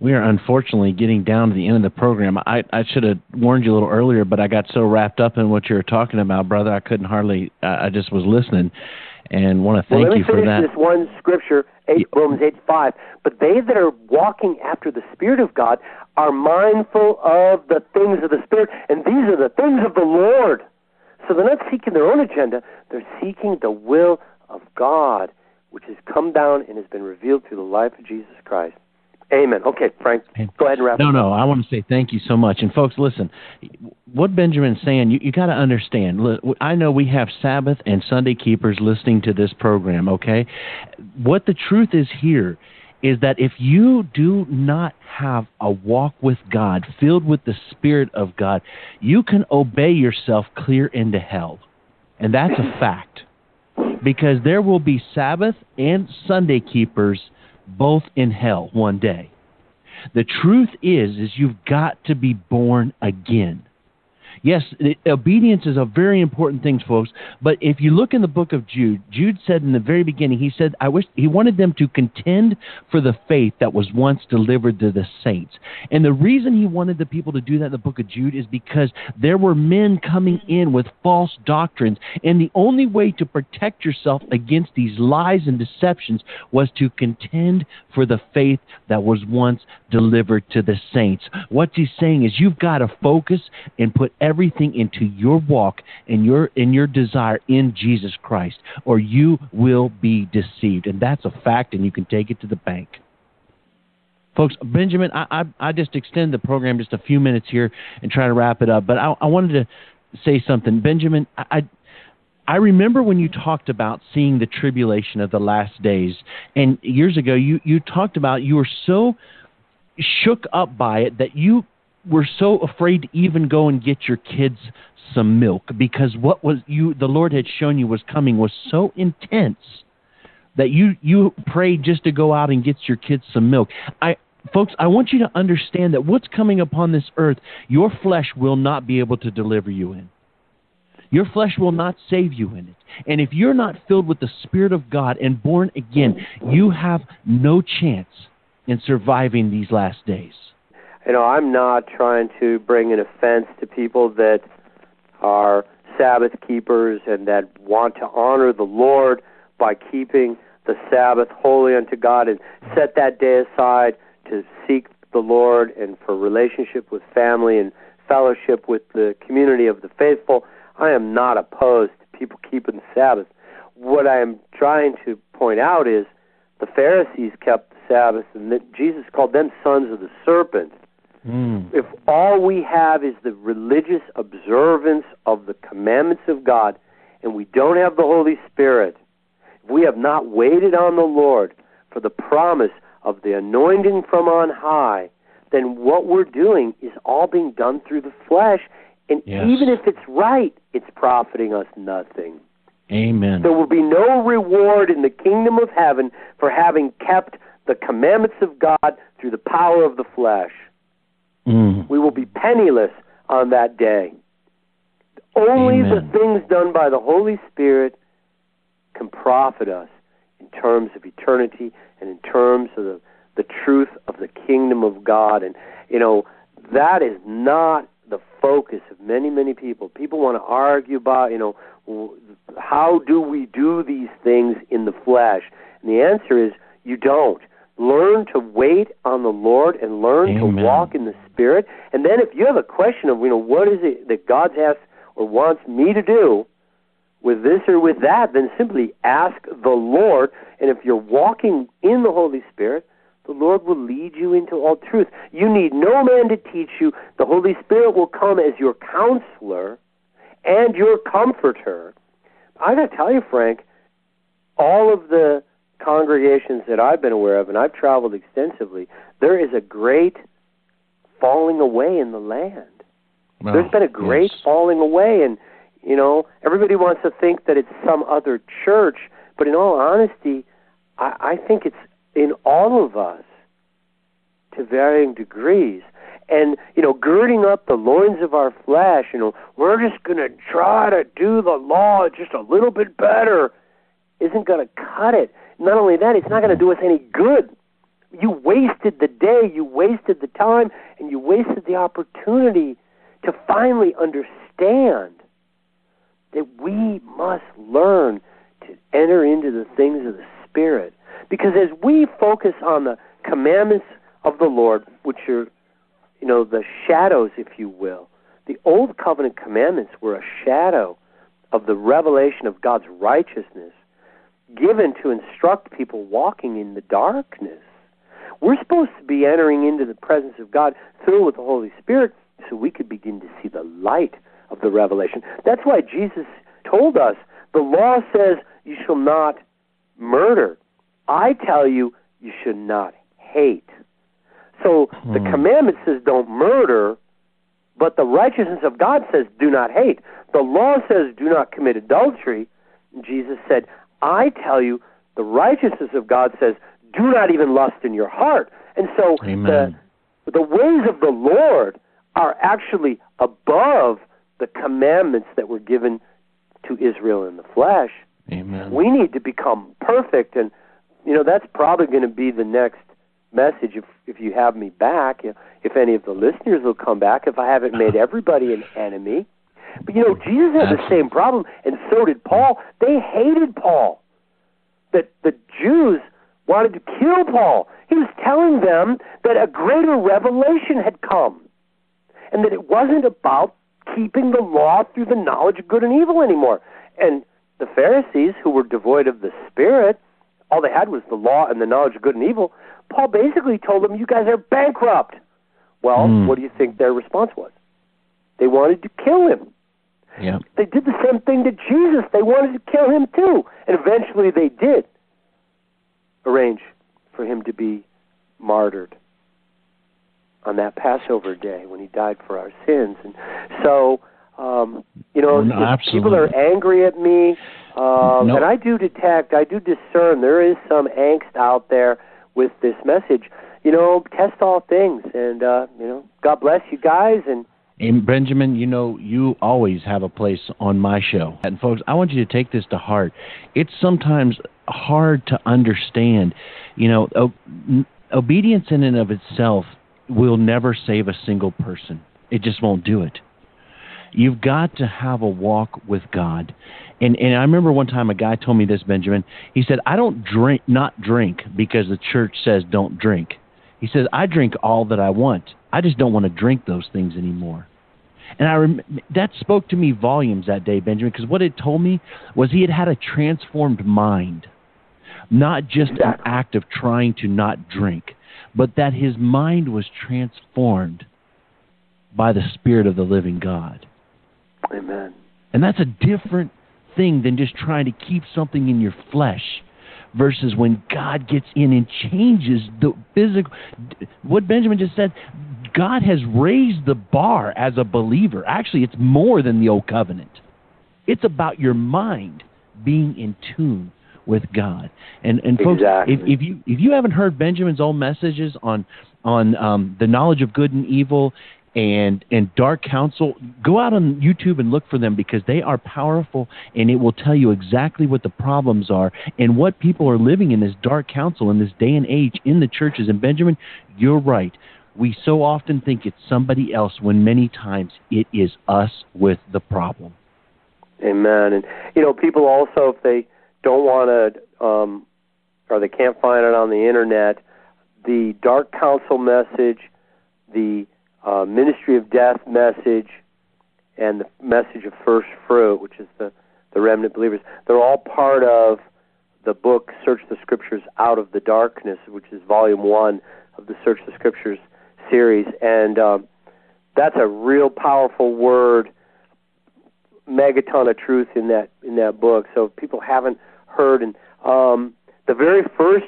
Speaker 2: We are unfortunately getting down to the end of the program. I, I should have warned you a little earlier, but I got so wrapped up in what you were talking about, brother. I couldn't hardly. Uh, I just was listening, and want to thank
Speaker 3: well,
Speaker 2: you for that.
Speaker 3: Let me finish this one scripture, eight, Romans eight five. But they that are walking after the Spirit of God are mindful of the things of the Spirit, and these are the things of the Lord. So they're not seeking their own agenda, they're seeking the will of God, which has come down and has been revealed through the life of Jesus Christ. Amen. Okay, Frank, go ahead and wrap
Speaker 2: no,
Speaker 3: up.
Speaker 2: No, no, I want to say thank you so much. And folks, listen, what Benjamin's saying, you, you got to understand. I know we have Sabbath and Sunday keepers listening to this program, okay? What the truth is here is that if you do not have a walk with God filled with the Spirit of God, you can obey yourself clear into hell. And that's a fact. Because there will be Sabbath and Sunday keepers both in hell one day. The truth is is you've got to be born again. Yes, obedience is a very important thing, folks. But if you look in the book of Jude, Jude said in the very beginning, he said, I wish he wanted them to contend for the faith that was once delivered to the saints. And the reason he wanted the people to do that in the book of Jude is because there were men coming in with false doctrines. And the only way to protect yourself against these lies and deceptions was to contend for the faith that was once delivered to the saints. What he's saying is you've got to focus and put everything into your walk and your in your desire in Jesus Christ, or you will be deceived. And that's a fact, and you can take it to the bank. Folks, Benjamin, I, I, I just extend the program just a few minutes here and try to wrap it up. But I, I wanted to say something. Benjamin, I, I remember when you talked about seeing the tribulation of the last days, and years ago you, you talked about you were so shook up by it that you were so afraid to even go and get your kids some milk because what was you the Lord had shown you was coming was so intense that you you prayed just to go out and get your kids some milk. I folks, I want you to understand that what's coming upon this earth, your flesh will not be able to deliver you in. Your flesh will not save you in it. And if you're not filled with the Spirit of God and born again, you have no chance in surviving these last days?
Speaker 3: You know, I'm not trying to bring an offense to people that are Sabbath keepers and that want to honor the Lord by keeping the Sabbath holy unto God and set that day aside to seek the Lord and for relationship with family and fellowship with the community of the faithful. I am not opposed to people keeping the Sabbath. What I am trying to point out is the Pharisees kept the Sabbath and Jesus called them sons of the serpent.
Speaker 2: Mm.
Speaker 3: If all we have is the religious observance of the commandments of God and we don't have the Holy Spirit, if we have not waited on the Lord for the promise of the anointing from on high, then what we're doing is all being done through the flesh. And
Speaker 2: Yes.
Speaker 3: even if it's right, it's profiting us nothing.
Speaker 2: Amen.
Speaker 3: There will be no reward in the kingdom of heaven for having kept the commandments of God through the power of the flesh.
Speaker 2: Mm.
Speaker 3: We will be penniless on that day. Only the things done by the Holy Spirit can profit us in terms of eternity and in terms of the, the truth of the kingdom of God. And, you know, that is not the focus of many, many people. People want to argue about, you know, how do we do these things in the flesh? And the answer is you don't. Learn to wait on the Lord and learn
Speaker 2: Amen.
Speaker 3: to walk in the Spirit. And then if you have a question of, you know, what is it that God has or wants me to do with this or with that, then simply ask the Lord. And if you're walking in the Holy Spirit, the Lord will lead you into all truth. You need no man to teach you. The Holy Spirit will come as your counselor and your comforter. I got to tell you, Frank, all of the congregations that I've been aware of, and I've traveled extensively, there is a great falling away in the land.
Speaker 2: Well,
Speaker 3: There's been a great
Speaker 2: yes.
Speaker 3: falling away, and you know everybody wants to think that it's some other church, but in all honesty, I, I think it's in all of us to varying degrees. And you know, girding up the loins of our flesh, you know, we're just going to try to do the law just a little bit better, isn't going to cut it. Not only that, it's not going to do us any good. You wasted the day, you wasted the time, and you wasted the opportunity to finally understand that we must learn to enter into the things of the Spirit. Because as we focus on the commandments of the Lord, which are, you know, the shadows, if you will, the Old Covenant commandments were a shadow of the revelation of God's righteousness given to instruct people walking in the darkness. We're supposed to be entering into the presence of God filled with the Holy Spirit so we could begin to see the light of the revelation. That's why Jesus told us the law says you shall not murder. I tell you, you should not hate. So the
Speaker 2: Hmm.
Speaker 3: commandment says don't murder, but the righteousness of God says do not hate. The law says do not commit adultery. Jesus said, I tell you, the righteousness of God says do not even lust in your heart. And so the
Speaker 2: Amen.
Speaker 3: the ways of the Lord are actually above the commandments that were given to Israel in the flesh.
Speaker 2: Amen.
Speaker 3: We need to become perfect, and you know that's probably going to be the next message if if you have me back. If any of the listeners will come back, if I haven't made everybody an enemy. But you know, Jesus had the same problem, and so did Paul. They hated Paul. That the Jews wanted to kill Paul. He was telling them that a greater revelation had come, and that it wasn't about keeping the law through the knowledge of good and evil anymore. And the Pharisees, who were devoid of the Spirit, all they had was the law and the knowledge of good and evil. Paul basically told them, "You guys are bankrupt." Well,
Speaker 2: Hmm.
Speaker 3: what do you think their response was? They wanted to kill him.
Speaker 2: Yeah.
Speaker 3: They did the same thing to Jesus. They wanted to kill him too, and eventually they did arrange for him to be martyred on that Passover day when he died for our sins. And so, um, you know,
Speaker 2: no,
Speaker 3: people are angry at me, um,
Speaker 2: No.
Speaker 3: and I do detect, I do discern there is some angst out there with this message. You know, test all things, and uh, you know, God bless you guys, and
Speaker 2: And Benjamin, you know, you always have a place on my show. And folks, I want you to take this to heart. It's sometimes hard to understand. You know, obedience in and of itself will never save a single person. It just won't do it. You've got to have a walk with God. And and I remember one time a guy told me this, Benjamin. He said, "I don't drink not drink because the church says don't drink." He says, "I drink all that I want. I just don't want to drink those things anymore." And I rem- that spoke to me volumes that day, Benjamin, because what it told me was he had had a transformed mind, not just an act of trying to not drink, but that his mind was transformed by the Spirit of the living God.
Speaker 3: Amen.
Speaker 2: And that's a different thing than just trying to keep something in your flesh versus when God gets in and changes the physical. What Benjamin just said, God has raised the bar as a believer. Actually, it's more than the old covenant. It's about your mind being in tune with God. And and folks,
Speaker 3: exactly.
Speaker 2: if, if you if you haven't heard Benjamin's old messages on on um, the knowledge of good and evil and and dark Counsel. go out on youtube and look for them because they are powerful and it will tell you exactly what the problems are and what people are living in this dark Counsel in this day and age in the churches. And benjamin you're right. We so often think it's somebody else when many times it is us with the problem.
Speaker 3: Amen. And you know people also if they don't want to um or they can't find it on the internet the dark Counsel message the uh, Ministry of Death message and the message of first fruit, which is the, the remnant believers, they're all part of the book Search the Scriptures Out of the Darkness, which is volume one of the Search the Scriptures series. And um, that's a real powerful word, megaton of truth in that in that book. So if people haven't heard and um, the very first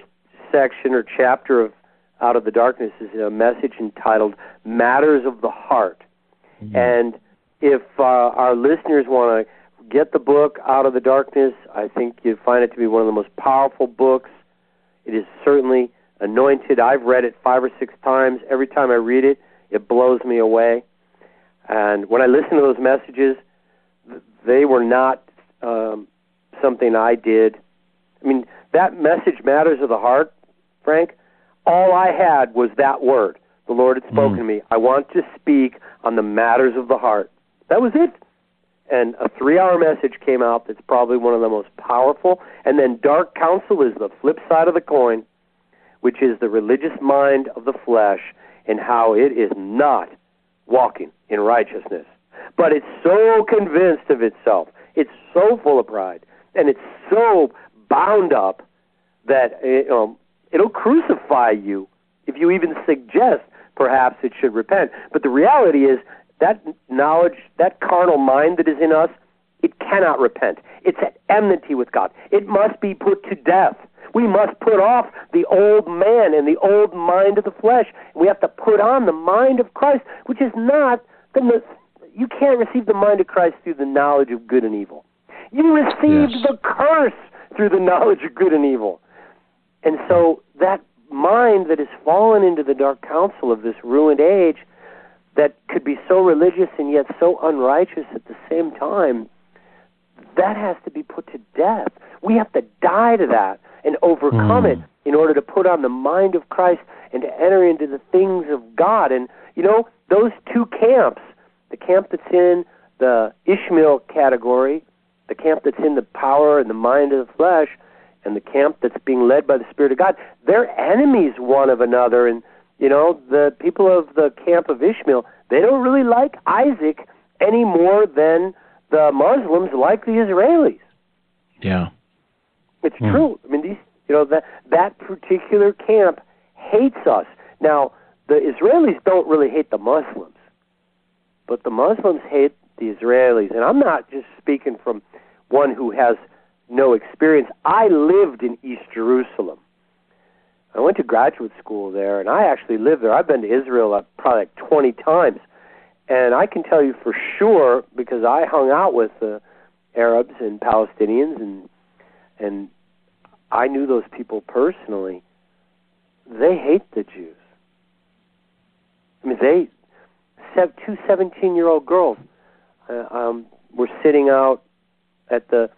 Speaker 3: section or chapter of out of the darkness is a message entitled Matters of the Heart. Mm-hmm. And if uh, our listeners want to get the book Out of the Darkness, I think you'd find it to be one of the most powerful books. It is certainly anointed. I've read it five or six times. Every time I read it, it blows me away. And when I listen to those messages, they were not um, something I did. I mean, that message, Matters of the Heart, Frank, all I had was that word. The Lord had spoken mm. to me. I want to speak on the matters of the heart. That was it. And a three hour message came out that's probably one of the most powerful. And then dark counsel is the flip side of the coin, which is the religious mind of the flesh and how it is not walking in righteousness. But it's so convinced of itself. It's so full of pride. And it's so bound up that you know, It'll crucify you if you even suggest perhaps it should repent. But the reality is that knowledge, that carnal mind that is in us, it cannot repent. It's at enmity with God. It must be put to death. We must put off the old man and the old mind of the flesh. We have to put on the mind of Christ, which is not the. You can't receive the mind of Christ through the knowledge of good and evil. You receive yes. the curse through the knowledge of good and evil. And so that mind that has fallen into the dark counsel of this ruined age that could be so religious and yet so unrighteous at the same time, that has to be put to death. We have to die to that and overcome mm. it in order to put on the mind of Christ and to enter into the things of God. And, you know, those two camps, the camp that's in the Ishmael category, the camp that's in the power and the mind of the flesh, and the camp that's being led by the Spirit of God, they're enemies one of another. And, you know, the people of the camp of Ishmael, they don't really like Isaac any more than the Muslims like the Israelis.
Speaker 2: Yeah.
Speaker 3: It's mm. true. I mean, these, you know, that, that particular camp hates us. Now, the Israelis don't really hate the Muslims, but the Muslims hate the Israelis. And I'm not just speaking from one who has no experience. I lived in East Jerusalem. I went to graduate school there, and I actually lived there. I've been to Israel uh, probably like 20 times, and I can tell you for sure because I hung out with the Arabs and Palestinians, and and I knew those people personally. They hate the Jews. I mean, they two 17-year-old girls uh, um, were sitting out at the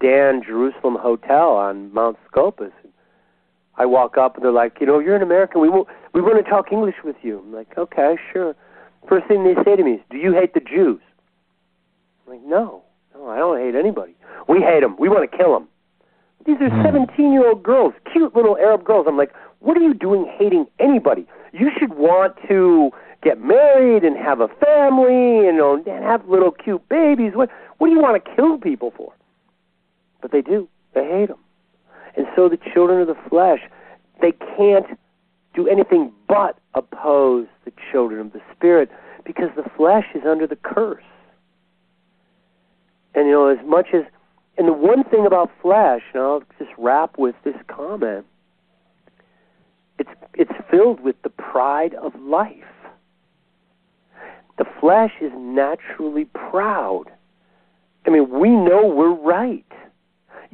Speaker 3: Dan Jerusalem Hotel on Mount Scopus. I walk up and they're like, you know, you're an American. We won't, we want to talk English with you. I'm like, okay, sure. First thing they say to me is, do you hate the Jews? I'm like, no, no, I don't hate anybody. We hate them. We want to kill them. These are hmm. 17 year old girls, cute little Arab girls. I'm like, what are you doing hating anybody? You should want to get married and have a family and, you know, and have little cute babies. What, what do you want to kill people for? But they do. They hate them. And so the children of the flesh, they can't do anything but oppose the children of the Spirit because the flesh is under the curse. And, you know, as much as, and the one thing about flesh, and I'll just wrap with this comment, it's, it's filled with the pride of life. The flesh is naturally proud. I mean, we know we're right.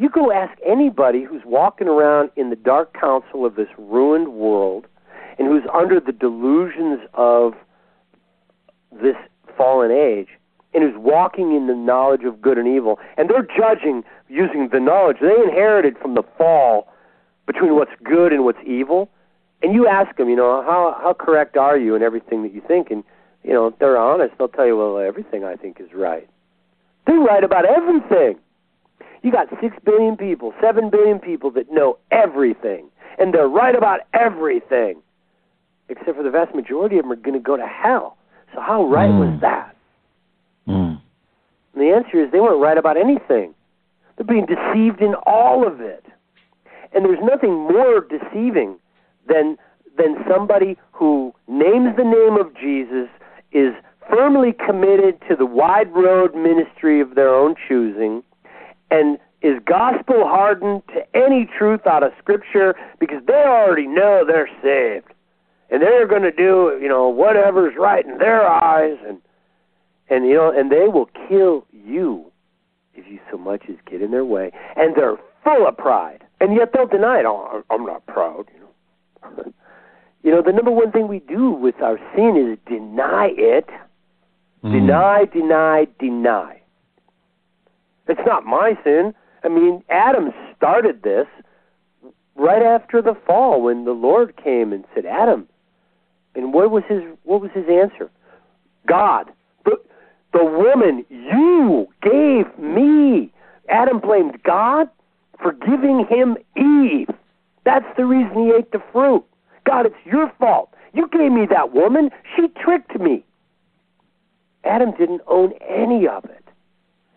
Speaker 3: You go ask anybody who's walking around in the dark counsel of this ruined world and who's under the delusions of this fallen age and who's walking in the knowledge of good and evil, and they're judging using the knowledge they inherited from the fall between what's good and what's evil. And you ask them, you know, how how correct are you in everything that you think? And you know, if they're honest, they'll tell you, well, everything I think is right. They're right about everything. You got six billion people, seven billion people that know everything, and they're right about everything, except for the vast majority of them are going to go to hell. So how right mm. was that?
Speaker 2: Mm.
Speaker 3: And the answer is they weren't right about anything. They're being deceived in all of it. And there's nothing more deceiving than than somebody who names the name of Jesus, is firmly committed to the wide road ministry of their own choosing, and is gospel hardened to any truth out of Scripture because they already know they're saved. And they're going to do, you know, whatever's right in their eyes, and and you know, and they will kill you if you so much as get in their way. And they're full of pride, and yet they'll deny it. Oh, I'm not proud, you know. you know, the number one thing we do with our sin is deny it. Mm. Deny, deny, deny. It's not my sin. I mean, Adam started this right after the fall when the Lord came and said, "Adam," and what was his what was his answer? God, the the woman you gave me. Adam blamed God for giving him Eve. That's the reason he ate the fruit. God, it's your fault. You gave me that woman. She tricked me. Adam didn't own any of it.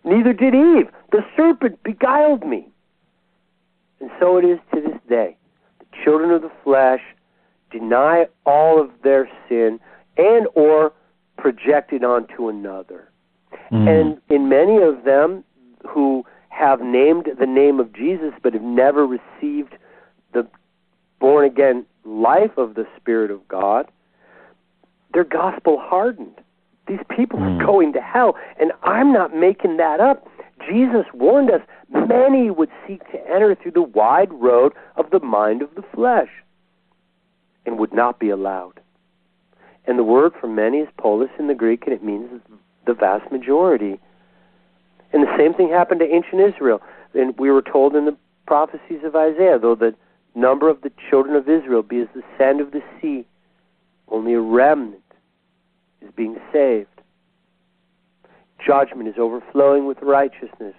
Speaker 3: Neither did Eve. The serpent beguiled me. And so it is to this day. The children of the flesh deny all of their sin and or project it onto another. Mm. And in many of them who have named the name of Jesus but have never received the born again life of the Spirit of God, they're gospel hardened. These people mm. are going to hell. And I'm not making that up. Jesus warned us many would seek to enter through the wide road of the mind of the flesh and would not be allowed. And the word for many is polis in the Greek, and it means the vast majority. And the same thing happened to ancient Israel. And we were told in the prophecies of Isaiah, though the number of the children of Israel be as the sand of the sea, only a remnant is being saved. Judgment is overflowing with righteousness.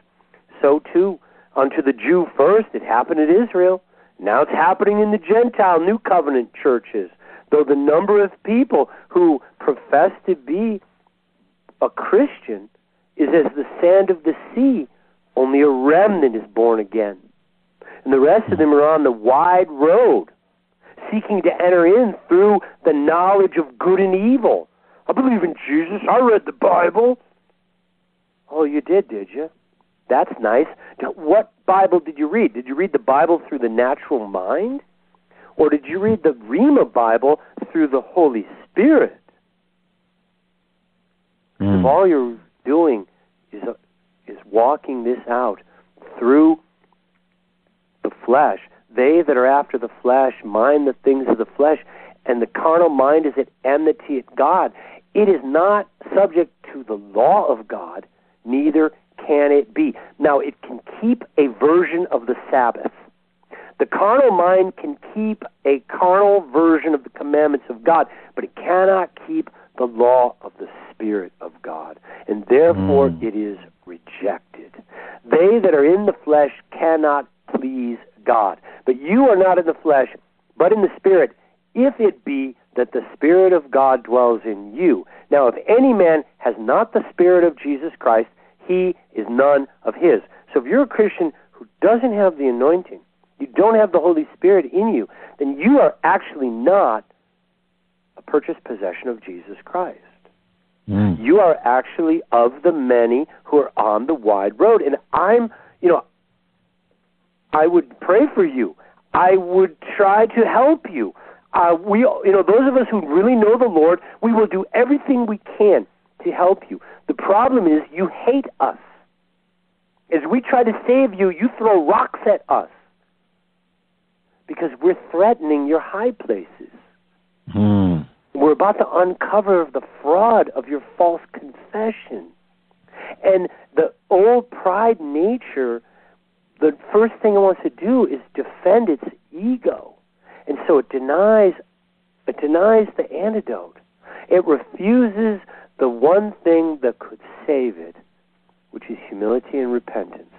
Speaker 3: So too, unto the Jew first, it happened in Israel. Now it's happening in the Gentile New Covenant churches. Though the number of people who profess to be a Christian is as the sand of the sea, only a remnant is born again. And the rest of them are on the wide road, seeking to enter in through the knowledge of good and evil. I believe in Jesus. I read the Bible. Oh, you did, did you? That's nice. What Bible did you read? Did you read the Bible through the natural mind? Or did you read the Rhema Bible through the Holy Spirit? Mm. If all you're doing is, uh, is walking this out through the flesh, they that are after the flesh mind the things of the flesh, and the carnal mind is at enmity at God. It is not subject to the law of God, neither can it be. Now, it can keep a version of the Sabbath. The carnal mind can keep a carnal version of the commandments of God, but it cannot keep the law of the Spirit of God, and therefore mm. it is rejected. They that are in the flesh cannot please God. But you are not in the flesh, but in the Spirit, if it be that the Spirit of God dwells in you. Now, if any man has not the Spirit of Jesus Christ, he is none of his. So if you're a Christian who doesn't have the anointing, you don't have the Holy Spirit in you, then you are actually not a purchased possession of Jesus Christ. Mm. You are actually of the many who are on the wide road. And I'm, you know, I would pray for you. I would try to help you. Uh, we, you know, those of us who really know the Lord, we will do everything we can to help you. The problem is you hate us. As we try to save you, you throw rocks at us because we're threatening your high places.
Speaker 2: Hmm.
Speaker 3: We're about to uncover the fraud of your false confession. And the old pride nature, the first thing it wants to do is defend its ego. And so it denies it denies the antidote. It refuses the one thing that could save it, which is humility and repentance.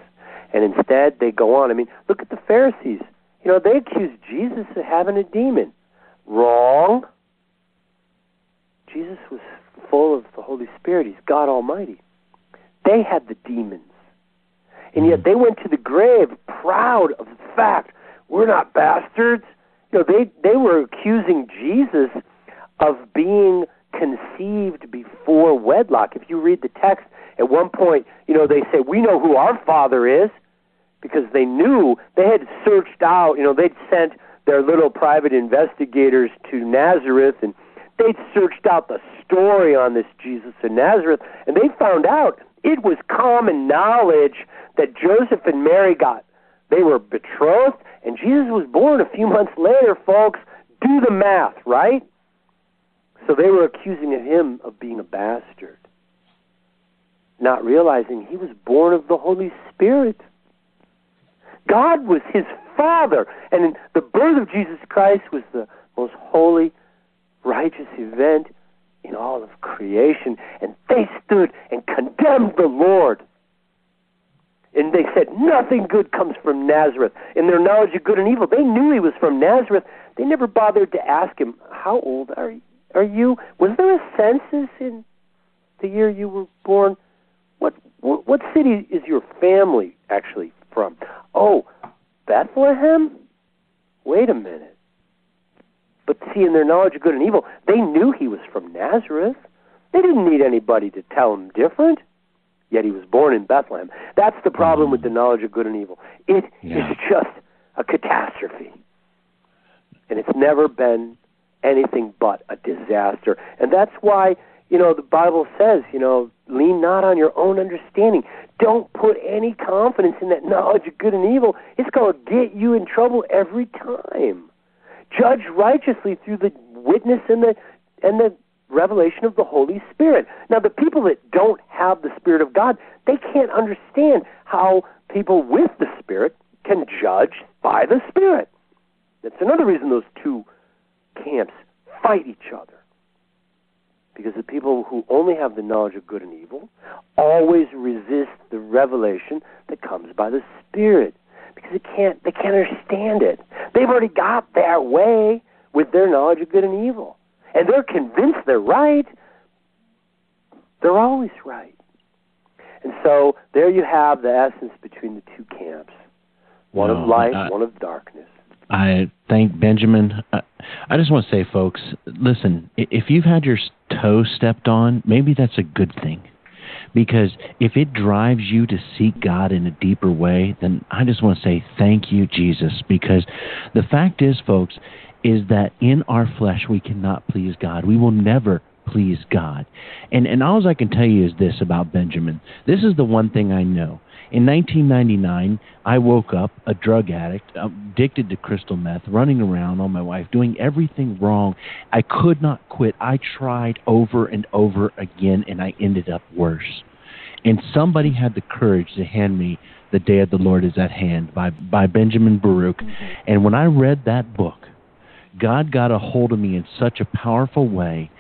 Speaker 3: And instead they go on. I mean, look at the Pharisees. You know, they accused Jesus of having a demon. Wrong. Jesus was full of the Holy Spirit. He's God Almighty. They had the demons. And yet mm. they went to the grave proud of the fact we're not bastards. You know, they, they were accusing Jesus of being conceived before wedlock. If you read the text, at one point, you know, they say, We know who our father is because they knew they had searched out, you know, they'd sent their little private investigators to Nazareth and they'd searched out the story on this Jesus of Nazareth and they found out it was common knowledge that Joseph and Mary got they were betrothed and Jesus was born a few months later, folks. Do the math, right? So they were accusing him of being a bastard, not realizing he was born of the Holy Spirit. God was his father, and the birth of Jesus Christ was the most holy, righteous event in all of creation. And they stood and condemned the Lord. And they said, Nothing good comes from Nazareth. In their knowledge of good and evil, they knew he was from Nazareth. They never bothered to ask him, How old are you? Are you? Was there a census in the year you were born? What what, what city is your family actually from? Oh, Bethlehem? Wait a minute. But see, in their knowledge of good and evil, they knew he was from Nazareth. They didn't need anybody to tell them different. Yet he was born in Bethlehem. That's the problem mm. with the knowledge of good and evil. It yeah. is just a catastrophe. And it's never been anything but a disaster. And that's why, you know, the Bible says, you know, lean not on your own understanding. Don't put any confidence in that knowledge of good and evil. It's going to get you in trouble every time. Judge righteously through the witness and the and the revelation of the Holy Spirit. Now, the people that don't have the Spirit of God, they can't understand how people with the Spirit can judge by the Spirit. That's another reason those two camps fight each other. Because the people who only have the knowledge of good and evil always resist the revelation that comes by the Spirit. Because they can't they can't understand it. They've already got their way with their knowledge of good and evil. And they're convinced they're right. They're always right. And so there you have the essence between the two camps. One no, of light, I, one of darkness.
Speaker 2: I thank Benjamin. I, I just want to say, folks, listen, if you've had your toe stepped on, maybe that's a good thing. Because if it drives you to seek God in a deeper way, then I just want to say thank you, Jesus. Because the fact is, folks, is that in our flesh we cannot please God. We will never please God. And and all I can tell you is this about Benjamin. This is the one thing I know. In 1999, I woke up a drug addict, addicted to crystal meth, running around on my wife, doing everything wrong. I could not quit. I tried over and over again, and I ended up worse. And somebody had the courage to hand me The Day of the Lord is at Hand by, by Benjamin Baruch. Mm-hmm. And when I read that book, God got a hold of me in such a powerful way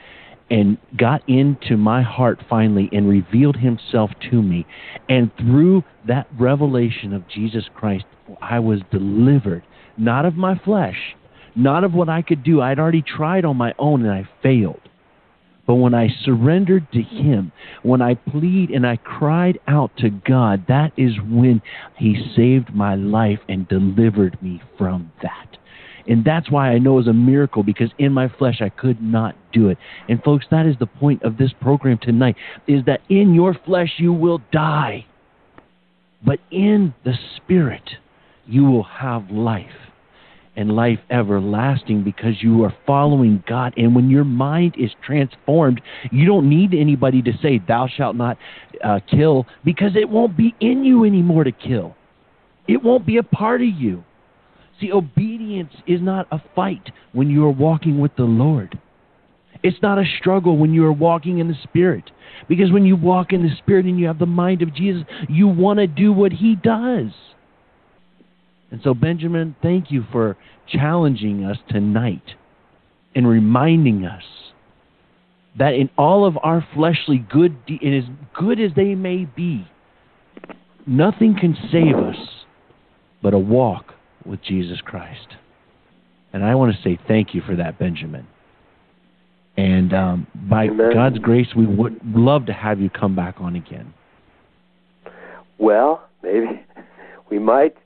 Speaker 2: and got into my heart finally and revealed himself to me. And through that revelation of Jesus Christ, I was delivered, not of my flesh, not of what I could do. I'd already tried on my own and I failed. But when I surrendered to Him, when I plead and I cried out to God, that is when He saved my life and delivered me from that. And that's why I know it was a miracle because in my flesh I could not do it. And folks, that is the point of this program tonight is that in your flesh you will die. But in the spirit you will have life and life everlasting because you are following God. And when your mind is transformed, you don't need anybody to say, Thou shalt not uh, kill, because it won't be in you anymore to kill. It won't be a part of you. See, obedience is not a fight when you are walking with the Lord. It's not a struggle when you are walking in the Spirit. Because when you walk in the Spirit and you have the mind of Jesus, you want to do what He does. And so, Benjamin, thank you for challenging us tonight and reminding us that in all of our fleshly good, and as good as they may be, nothing can save us but a walk with Jesus Christ. And I want to say thank you for that, Benjamin. And um, by Amen. God's grace, we would love to have you come back on again.
Speaker 3: Well, maybe we might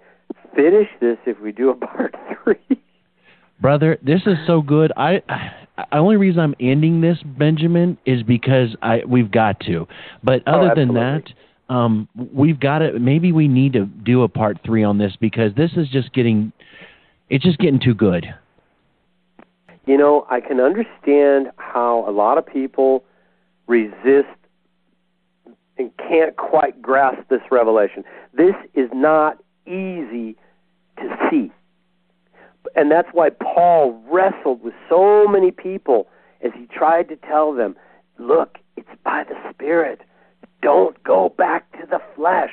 Speaker 3: finish this if we do a part three.
Speaker 2: Brother, this is so good. I, I only reason I'm ending this, Benjamin, is because I we've got to. But oh, other oh, than that, um, we've got to. Maybe we need to do a part three on this because this is just getting, it's just getting too good.
Speaker 3: You know, I can understand how a lot of people resist and can't quite grasp this revelation. This is not easy to see. And that's why Paul wrestled with so many people as he tried to tell them, look, it's by the Spirit. Don't go back to the flesh.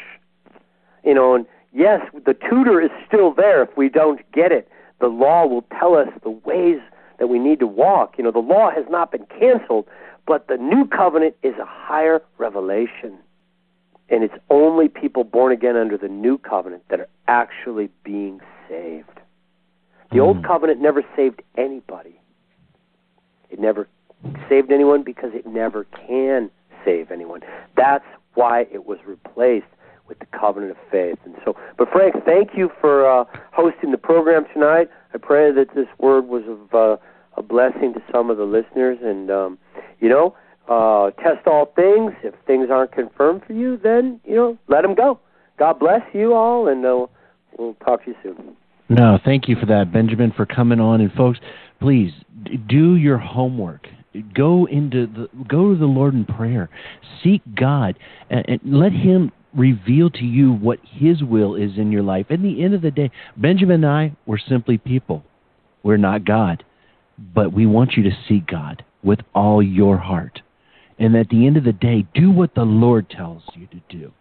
Speaker 3: You know, and yes, the tutor is still there if we don't get it. The law will tell us the ways that we need to walk. You know, the law has not been canceled, but the new covenant is a higher revelation. And it's only people born again under the new covenant that are actually being saved. The mm. old covenant never saved anybody. It never saved anyone because it never can save anyone. That's why it was replaced with the covenant of faith. And so, but Frank, thank you for uh, hosting the program tonight. I pray that this word was of uh, a blessing to some of the listeners. And um, you know, uh, test all things. If things aren't confirmed for you, then you know let them go. God bless you all, and uh, we'll talk to you soon.
Speaker 2: No, thank you for that, Benjamin, for coming on. And folks, please do your homework. Go into the go to the Lord in prayer. Seek God and, and let Him reveal to you what His will is in your life. At the end of the day, Benjamin and I were simply people. We're not God, but we want you to seek God with all your heart. And at the end of the day, do what the Lord tells you to do,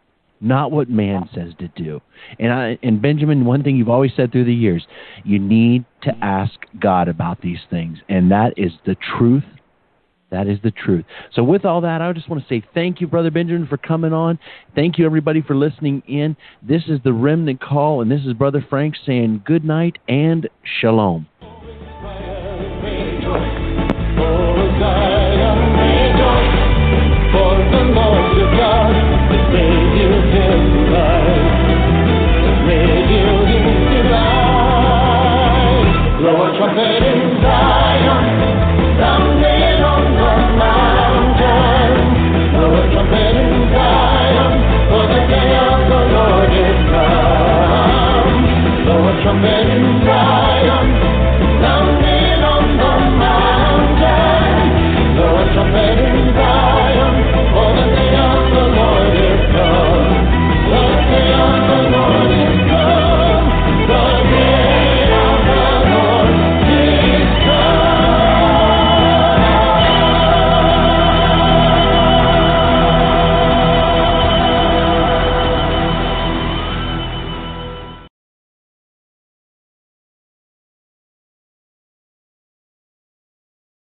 Speaker 2: not what man says to do. And I, and Benjamin, one thing you've always said through the years, you need to ask God about these things, and that is the truth. That is the truth. So, with all that, I just want to say thank you, Brother Benjamin, for coming on. Thank you, everybody, for listening in. This is the Remnant Call, and this is Brother Frank saying good night and shalom.